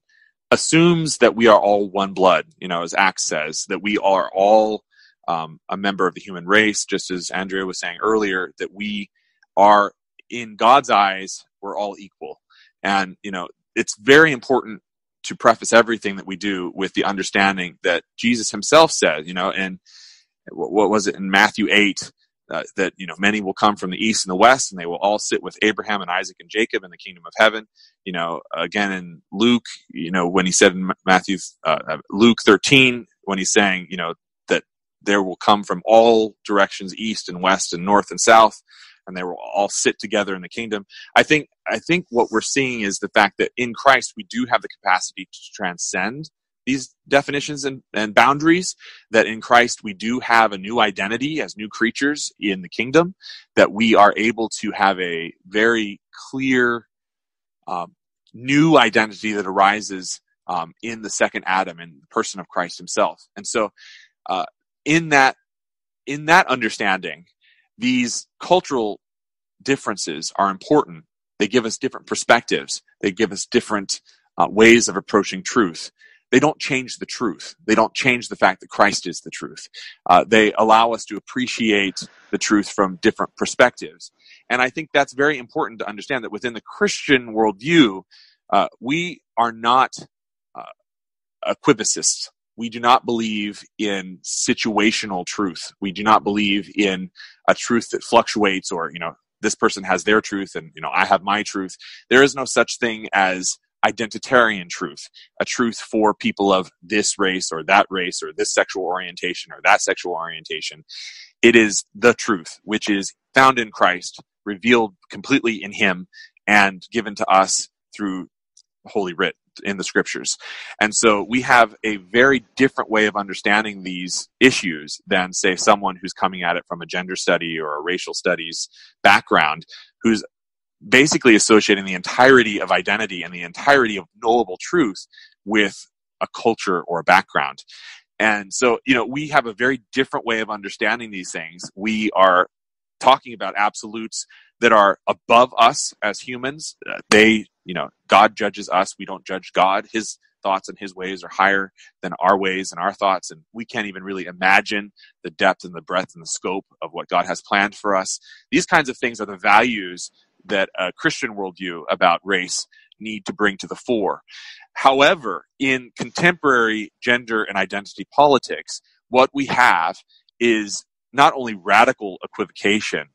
assumes that we are all one blood, you know, as Acts says, that we are all um, a member of the human race, just as Andrea was saying earlier, that we are, in God's eyes, we're all equal. And, you know, it's very important to preface everything that we do with the understanding that Jesus himself said, you know, and what was it in Matthew 8, uh, that you know many will come from the east and the west and they will all sit with abraham and isaac and jacob in the kingdom of heaven. You know again in luke you know when he said in matthew uh, uh luke 13 when he's saying you know that there will come from all directions east and west and north and south and they will all sit together in the kingdom i think i think what we're seeing is the fact that in christ we do have the capacity to transcend these definitions and, and boundaries that in Christ we do have a new identity as new creatures in the kingdom, that we are able to have a very clear um, new identity that arises um, in the second Adam and the person of Christ himself. And so uh, in that in that understanding, these cultural differences are important. They give us different perspectives. They give us different uh, ways of approaching truth they don't change the truth. They don't change the fact that Christ is the truth. Uh, they allow us to appreciate the truth from different perspectives. And I think that's very important to understand that within the Christian worldview, uh, we are not uh, equivocists. We do not believe in situational truth. We do not believe in a truth that fluctuates or, you know, this person has their truth and, you know, I have my truth. There is no such thing as identitarian truth, a truth for people of this race or that race or this sexual orientation or that sexual orientation. It is the truth, which is found in Christ, revealed completely in Him, and given to us through Holy Writ in the scriptures. And so we have a very different way of understanding these issues than, say, someone who's coming at it from a gender study or a racial studies background, who's basically associating the entirety of identity and the entirety of knowable truth with a culture or a background. And so, you know, we have a very different way of understanding these things. We are talking about absolutes that are above us as humans. Uh, they, you know, God judges us. We don't judge God. His thoughts and his ways are higher than our ways and our thoughts. And we can't even really imagine the depth and the breadth and the scope of what God has planned for us. These kinds of things are the values that a Christian worldview about race need to bring to the fore. However, in contemporary gender and identity politics, what we have is not only radical equivocation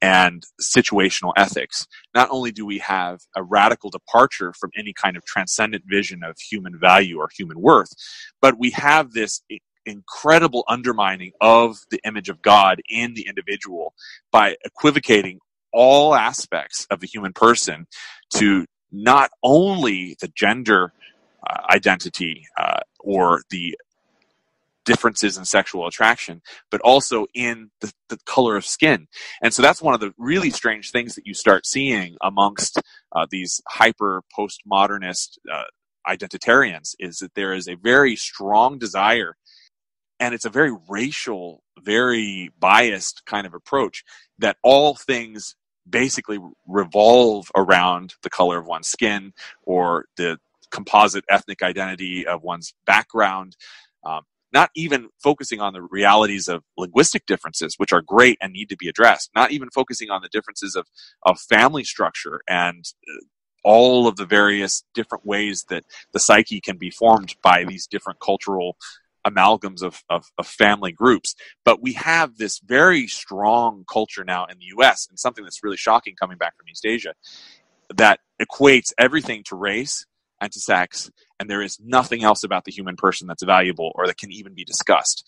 and situational ethics. Not only do we have a radical departure from any kind of transcendent vision of human value or human worth, but we have this incredible undermining of the image of God in the individual by equivocating all aspects of the human person to not only the gender uh, identity uh, or the differences in sexual attraction, but also in the, the, color of skin. And so that's one of the really strange things that you start seeing amongst uh, these hyper postmodernist uh, identitarians is that there is a very strong desire and it's a very racial, very biased kind of approach that all things basically revolve around the color of one's skin or the composite ethnic identity of one's background. Um, not even focusing on the realities of linguistic differences, which are great and need to be addressed, not even focusing on the differences of, of family structure and uh, all of the various different ways that the psyche can be formed by these different cultural amalgams of, of, of, family groups. But we have this very strong culture now in the US, and something that's really shocking coming back from East Asia, that equates everything to race and to sex, and there is nothing else about the human person that's valuable or that can even be discussed.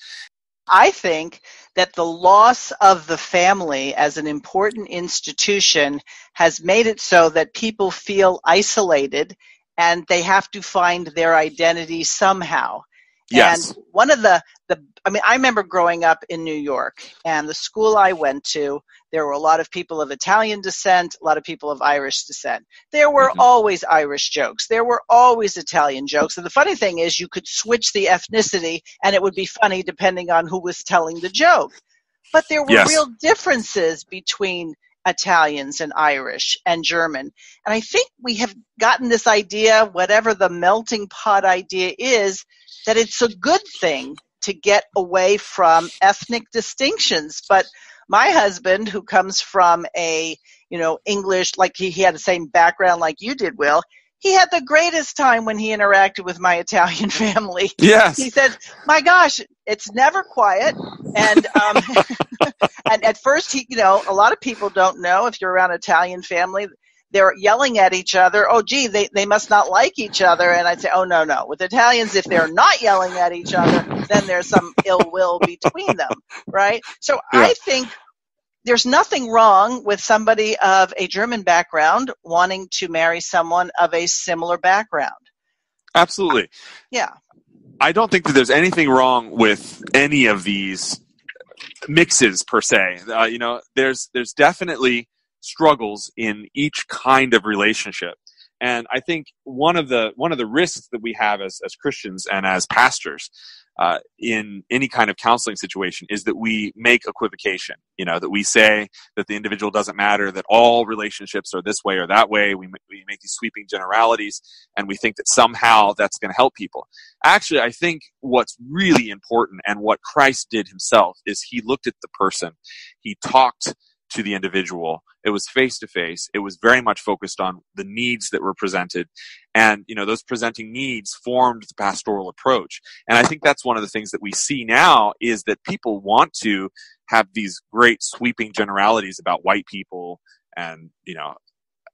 I think that the loss of the family as an important institution has made it so that people feel isolated and they have to find their identity somehow. Yes. And one of the, the, I mean, I remember growing up in New York and the school I went to, there were a lot of people of Italian descent, a lot of people of Irish descent. There were mm-hmm. always Irish jokes. There were always Italian jokes. And the funny thing is, you could switch the ethnicity and it would be funny depending on who was telling the joke. But there were yes. real differences between Italians and Irish and German. And I think we have gotten this idea, whatever the melting pot idea is, that it's a good thing to get away from ethnic distinctions. But my husband, who comes from a, you know, English, like he, he had the same background like you did, Will, he had the greatest time when he interacted with my Italian family. Yes. He said, "My gosh, it's never quiet." And um, and at first, he, you know, a lot of people don't know if you're around Italian family, they're yelling at each other. Oh, gee, they, they must not like each other. And I'd say, oh, no, no. With Italians, if they're not yelling at each other, then there's some ill will between them, right? So yeah. I think there's nothing wrong with somebody of a German background wanting to marry someone of a similar background. Absolutely. Yeah. I don't think that there's anything wrong with any of these mixes per se. Uh, you know, there's there's definitely struggles in each kind of relationship. And I think one of the one of the risks that we have as as Christians and as pastors uh, in any kind of counseling situation is that we make equivocation. You know that we say that the individual doesn't matter, that all relationships are this way or that way. We we make these sweeping generalities, and we think that somehow that's going to help people. Actually, I think what's really important and what Christ did Himself is He looked at the person, He talked to the individual. It was face to face. It was very much focused on the needs that were presented. And, you know, those presenting needs formed the pastoral approach. And I think that's one of the things that we see now is that people want to have these great sweeping generalities about white people and, you know,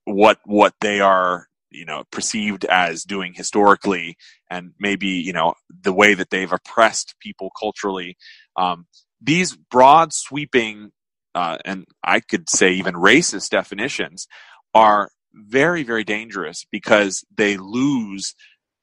what, what they are you know perceived as doing historically and maybe you know the way that they've oppressed people culturally um, these broad sweeping uh, and I could say even racist definitions are very, very dangerous because they lose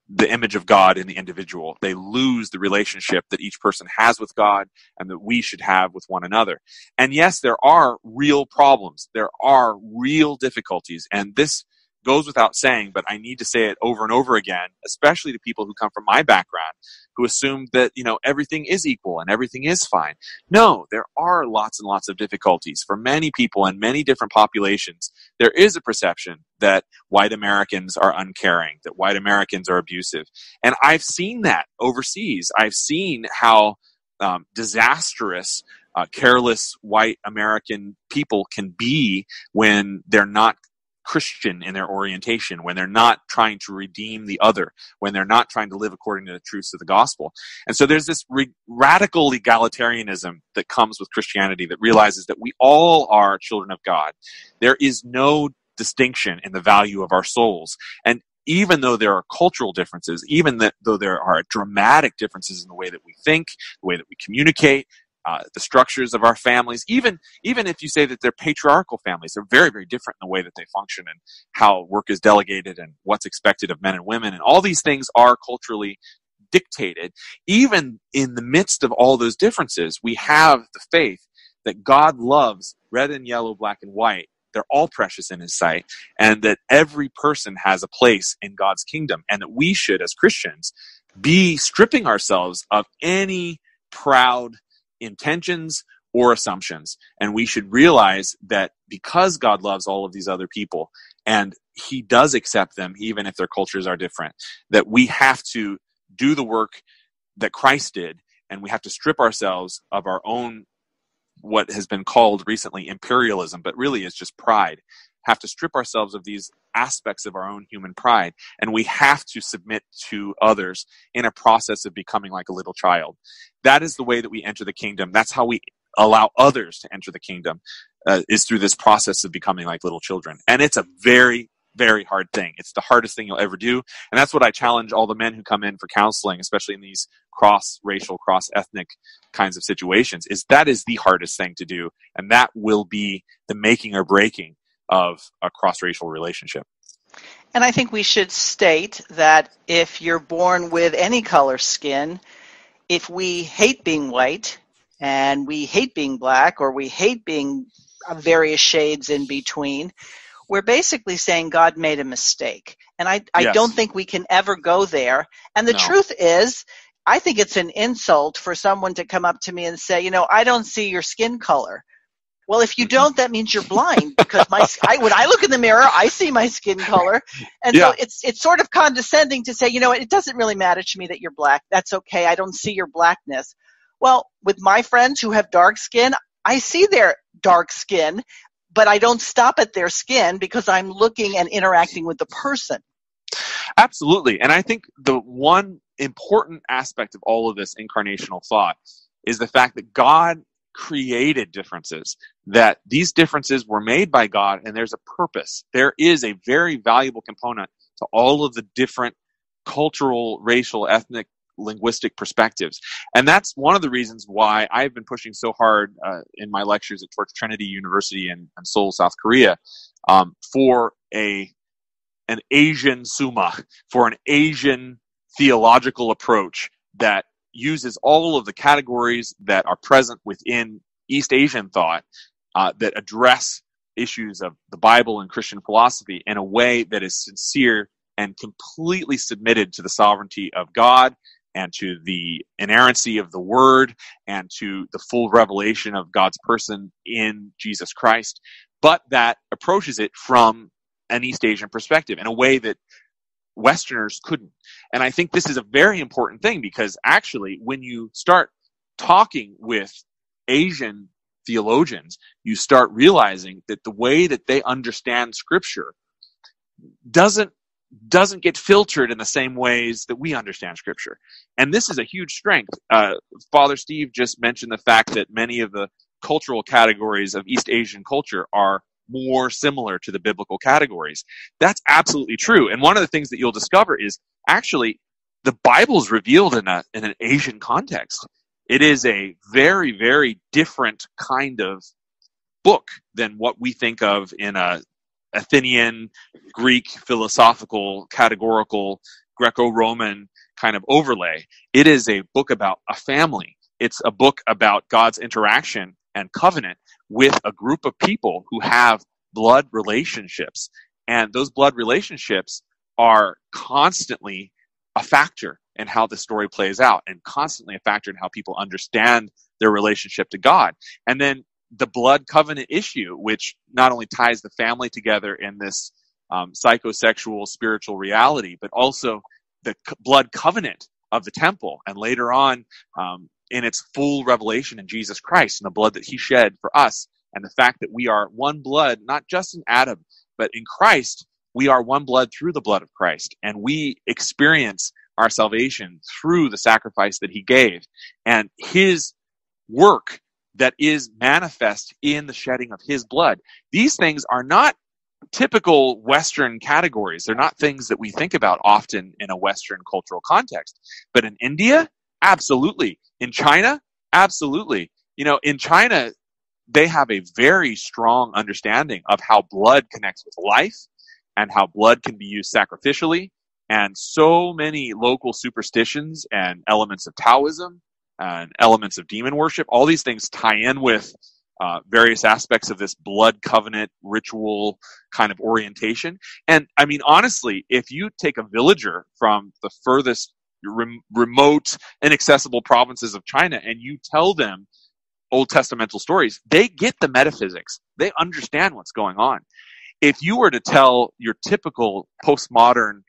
the image of God in the individual. They lose the relationship that each person has with God and that we should have with one another. And yes, there are real problems. There are real difficulties. And this goes without saying, but I need to say it over and over again, especially to people who come from my background, who assume that, you know, everything is equal and everything is fine. No, there are lots and lots of difficulties. For many people and many different populations, there is a perception that white Americans are uncaring, that white Americans are abusive. And I've seen that overseas. I've seen how um, disastrous uh, careless white American people can be when they're not Christian in their orientation, when they're not trying to redeem the other, when they're not trying to live according to the truths of the gospel. And so there's this re- radical egalitarianism that comes with Christianity that realizes that we all are children of God. There is no distinction in the value of our souls. And even though there are cultural differences, even though there are dramatic differences in the way that we think, the way that we communicate, uh, the structures of our families, even even if you say that they're patriarchal families, they're very very different in the way that they function and how work is delegated and what's expected of men and women, and all these things are culturally dictated, even in the midst of all those differences, we have the faith that God loves red and yellow, black and white. They're all precious in his sight, and that every person has a place in God's kingdom, and that we should, as Christians, be stripping ourselves of any proud intentions or assumptions. And we should realize that because God loves all of these other people and he does accept them even if their cultures are different, that we have to do the work that Christ did and we have to strip ourselves of our own what has been called recently imperialism, but really is just pride. Have to strip ourselves of these aspects of our own human pride, and we have to submit to others in a process of becoming like a little child. That is the way that we enter the kingdom. That's how we allow others to enter the kingdom uh, is through this process of becoming like little children. And it's a very, very hard thing. It's the hardest thing you'll ever do. And that's what I challenge all the men who come in for counseling, especially in these cross racial, cross ethnic kinds of situations, is that is the hardest thing to do. And that will be the making or breaking of a cross racial relationship. And I think we should state that if you're born with any color skin, if we hate being white, and we hate being black or we hate being various shades in between, we're basically saying God made a mistake. And I, I yes. don't think we can ever go there. And the no. truth is, I think it's an insult for someone to come up to me and say, you know, I don't see your skin color. Well, if you don't, that means you're blind because my I, when I look in the mirror, I see my skin color, and yeah. so it's it's sort of condescending to say, you know, it doesn't really matter to me that you're black. That's okay. I don't see your blackness. Well, with my friends who have dark skin, I see their dark skin, but I don't stop at their skin because I'm looking and interacting with the person. Absolutely. And I think the one important aspect of all of this incarnational thought is the fact that God created differences, that these differences were made by God and there's a purpose. There is a very valuable component to all of the different cultural, racial, ethnic linguistic perspectives. And that's one of the reasons why I've been pushing so hard uh, in my lectures at Torch Trinity University in, in Seoul, South Korea, um, for a an Asian summa, for an Asian theological approach that uses all of the categories that are present within East Asian thought uh, that address issues of the Bible and Christian philosophy in a way that is sincere and completely submitted to the sovereignty of God and to the inerrancy of the word and to the full revelation of God's person in Jesus Christ, but that approaches it from an East Asian perspective in a way that Westerners couldn't. And I think this is a very important thing because actually, when you start talking with Asian theologians, you start realizing that the way that they understand Scripture doesn't doesn't get filtered in the same ways that we understand scripture and this is a huge strength uh, father steve just mentioned the fact that many of the cultural categories of east asian culture are more similar to the biblical categories that's absolutely true and one of the things that you'll discover is actually the bible's revealed in, a, in an asian context it is a very very different kind of book than what we think of in a Athenian, Greek, philosophical, categorical, Greco Roman kind of overlay. It is a book about a family. It's a book about God's interaction and covenant with a group of people who have blood relationships. And those blood relationships are constantly a factor in how the story plays out and constantly a factor in how people understand their relationship to God. And then the blood covenant issue, which not only ties the family together in this um, psychosexual spiritual reality, but also the co- blood covenant of the temple, and later on um, in its full revelation in Jesus Christ and the blood that He shed for us, and the fact that we are one blood, not just in Adam, but in Christ, we are one blood through the blood of Christ, and we experience our salvation through the sacrifice that He gave, and His work that is manifest in the shedding of his blood. These things are not typical Western categories. They're not things that we think about often in a Western cultural context. But in India, absolutely. In China, absolutely. You know, in China, they have a very strong understanding of how blood connects with life and how blood can be used sacrificially And so many local superstitions and elements of Taoism and elements of demon worship, all these things tie in with uh, various aspects of this blood covenant ritual kind of orientation. And I mean, honestly, if you take a villager from the furthest rem- remote, inaccessible provinces of China and you tell them Old Testamental stories, they get the metaphysics. They understand what's going on. If you were to tell your typical postmodern,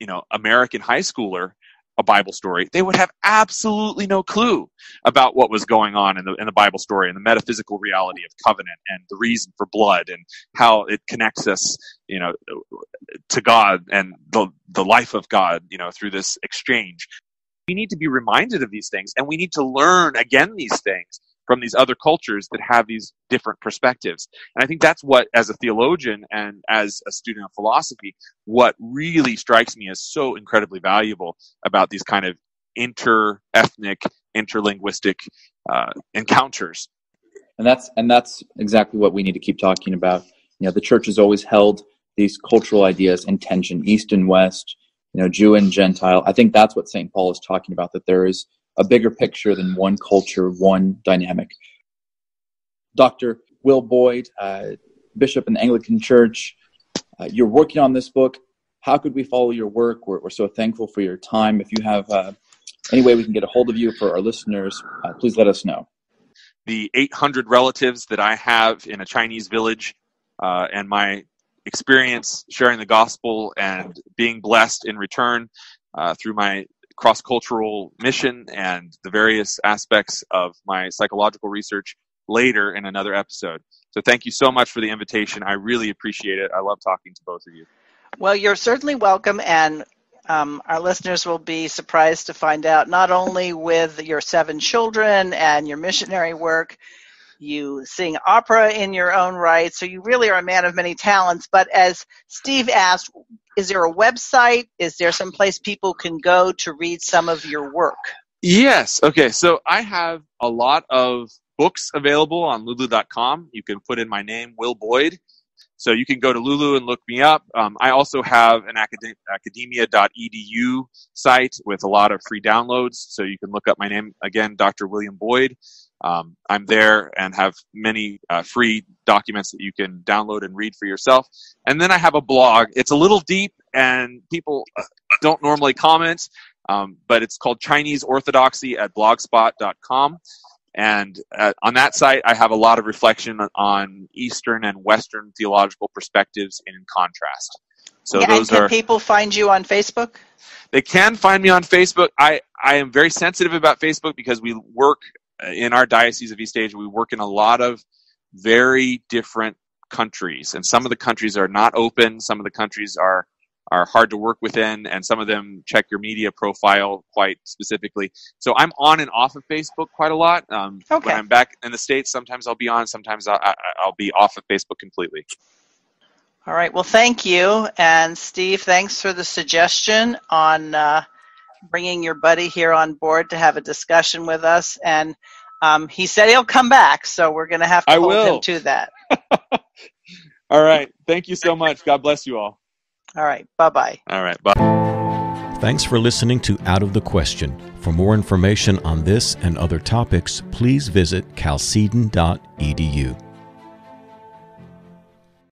you know, American high schooler a Bible story, they would have absolutely no clue about what was going on in the in the Bible story and the metaphysical reality of covenant and the reason for blood and how it connects us, you know, to God and the the life of God, you know, through this exchange. We need to be reminded of these things and we need to learn again these things from these other cultures that have these different perspectives. And I think that's what, as a theologian and as a student of philosophy, what really strikes me as so incredibly valuable about these kind of inter-ethnic, interlinguistic uh, encounters. And that's and that's exactly what we need to keep talking about. You know, the church has always held these cultural ideas in tension, East and West, you know, Jew and Gentile. I think that's what St. Paul is talking about, that there is a bigger picture than one culture, one dynamic. Dr. Will Boyd, uh, Bishop in the Anglican Church, uh, you're working on this book. How could we follow your work? We're, we're so thankful for your time. If you have uh, any way we can get a hold of you for our listeners, uh, please let us know. The 800 relatives that I have in a Chinese village uh, and my experience sharing the gospel and being blessed in return uh, through my cross cultural mission and the various aspects of my psychological research later in another episode. So thank you so much for the invitation. I really appreciate it. I love talking to both of you. Well, you're certainly welcome, and um, our listeners will be surprised to find out not only with your seven children and your missionary work, you sing opera in your own right, so you really are a man of many talents. But as Steve asked, is there a website? Is there some place people can go to read some of your work? Yes. Okay. So I have a lot of books available on lulu.com. You can put in my name, Will Boyd. So you can go to Lulu and look me up. Um, I also have an academ- academia.edu site with a lot of free downloads. So you can look up my name again, Dr. William Boyd. Um, I'm there and have many uh, free documents that you can download and read for yourself. And then I have a blog. It's a little deep and people don't normally comment, um, but it's called Chinese Orthodoxy at blogspot.com. And uh, on that site, I have a lot of reflection on Eastern and Western theological perspectives in contrast. So yeah, those can are, people find you on Facebook? They can find me on Facebook. I, I am very sensitive about Facebook because we work in our diocese of East Asia, we work in a lot of very different countries, and some of the countries are not open. Some of the countries are are hard to work within, and some of them check your media profile quite specifically. So I'm on and off of Facebook quite a lot. Um, okay. When I'm back in the states, sometimes I'll be on, sometimes I'll, I'll be off of Facebook completely. All right. Well, thank you, and Steve, thanks for the suggestion on. Uh, bringing your buddy here on board to have a discussion with us. And um, he said he'll come back, so we're going to have to I hold will. him to that. all right. Thank you so much. God bless you all. All right. Bye bye. All right. Bye. Thanks for listening to Out of the Question. For more information on this and other topics, please visit chalcedon.edu.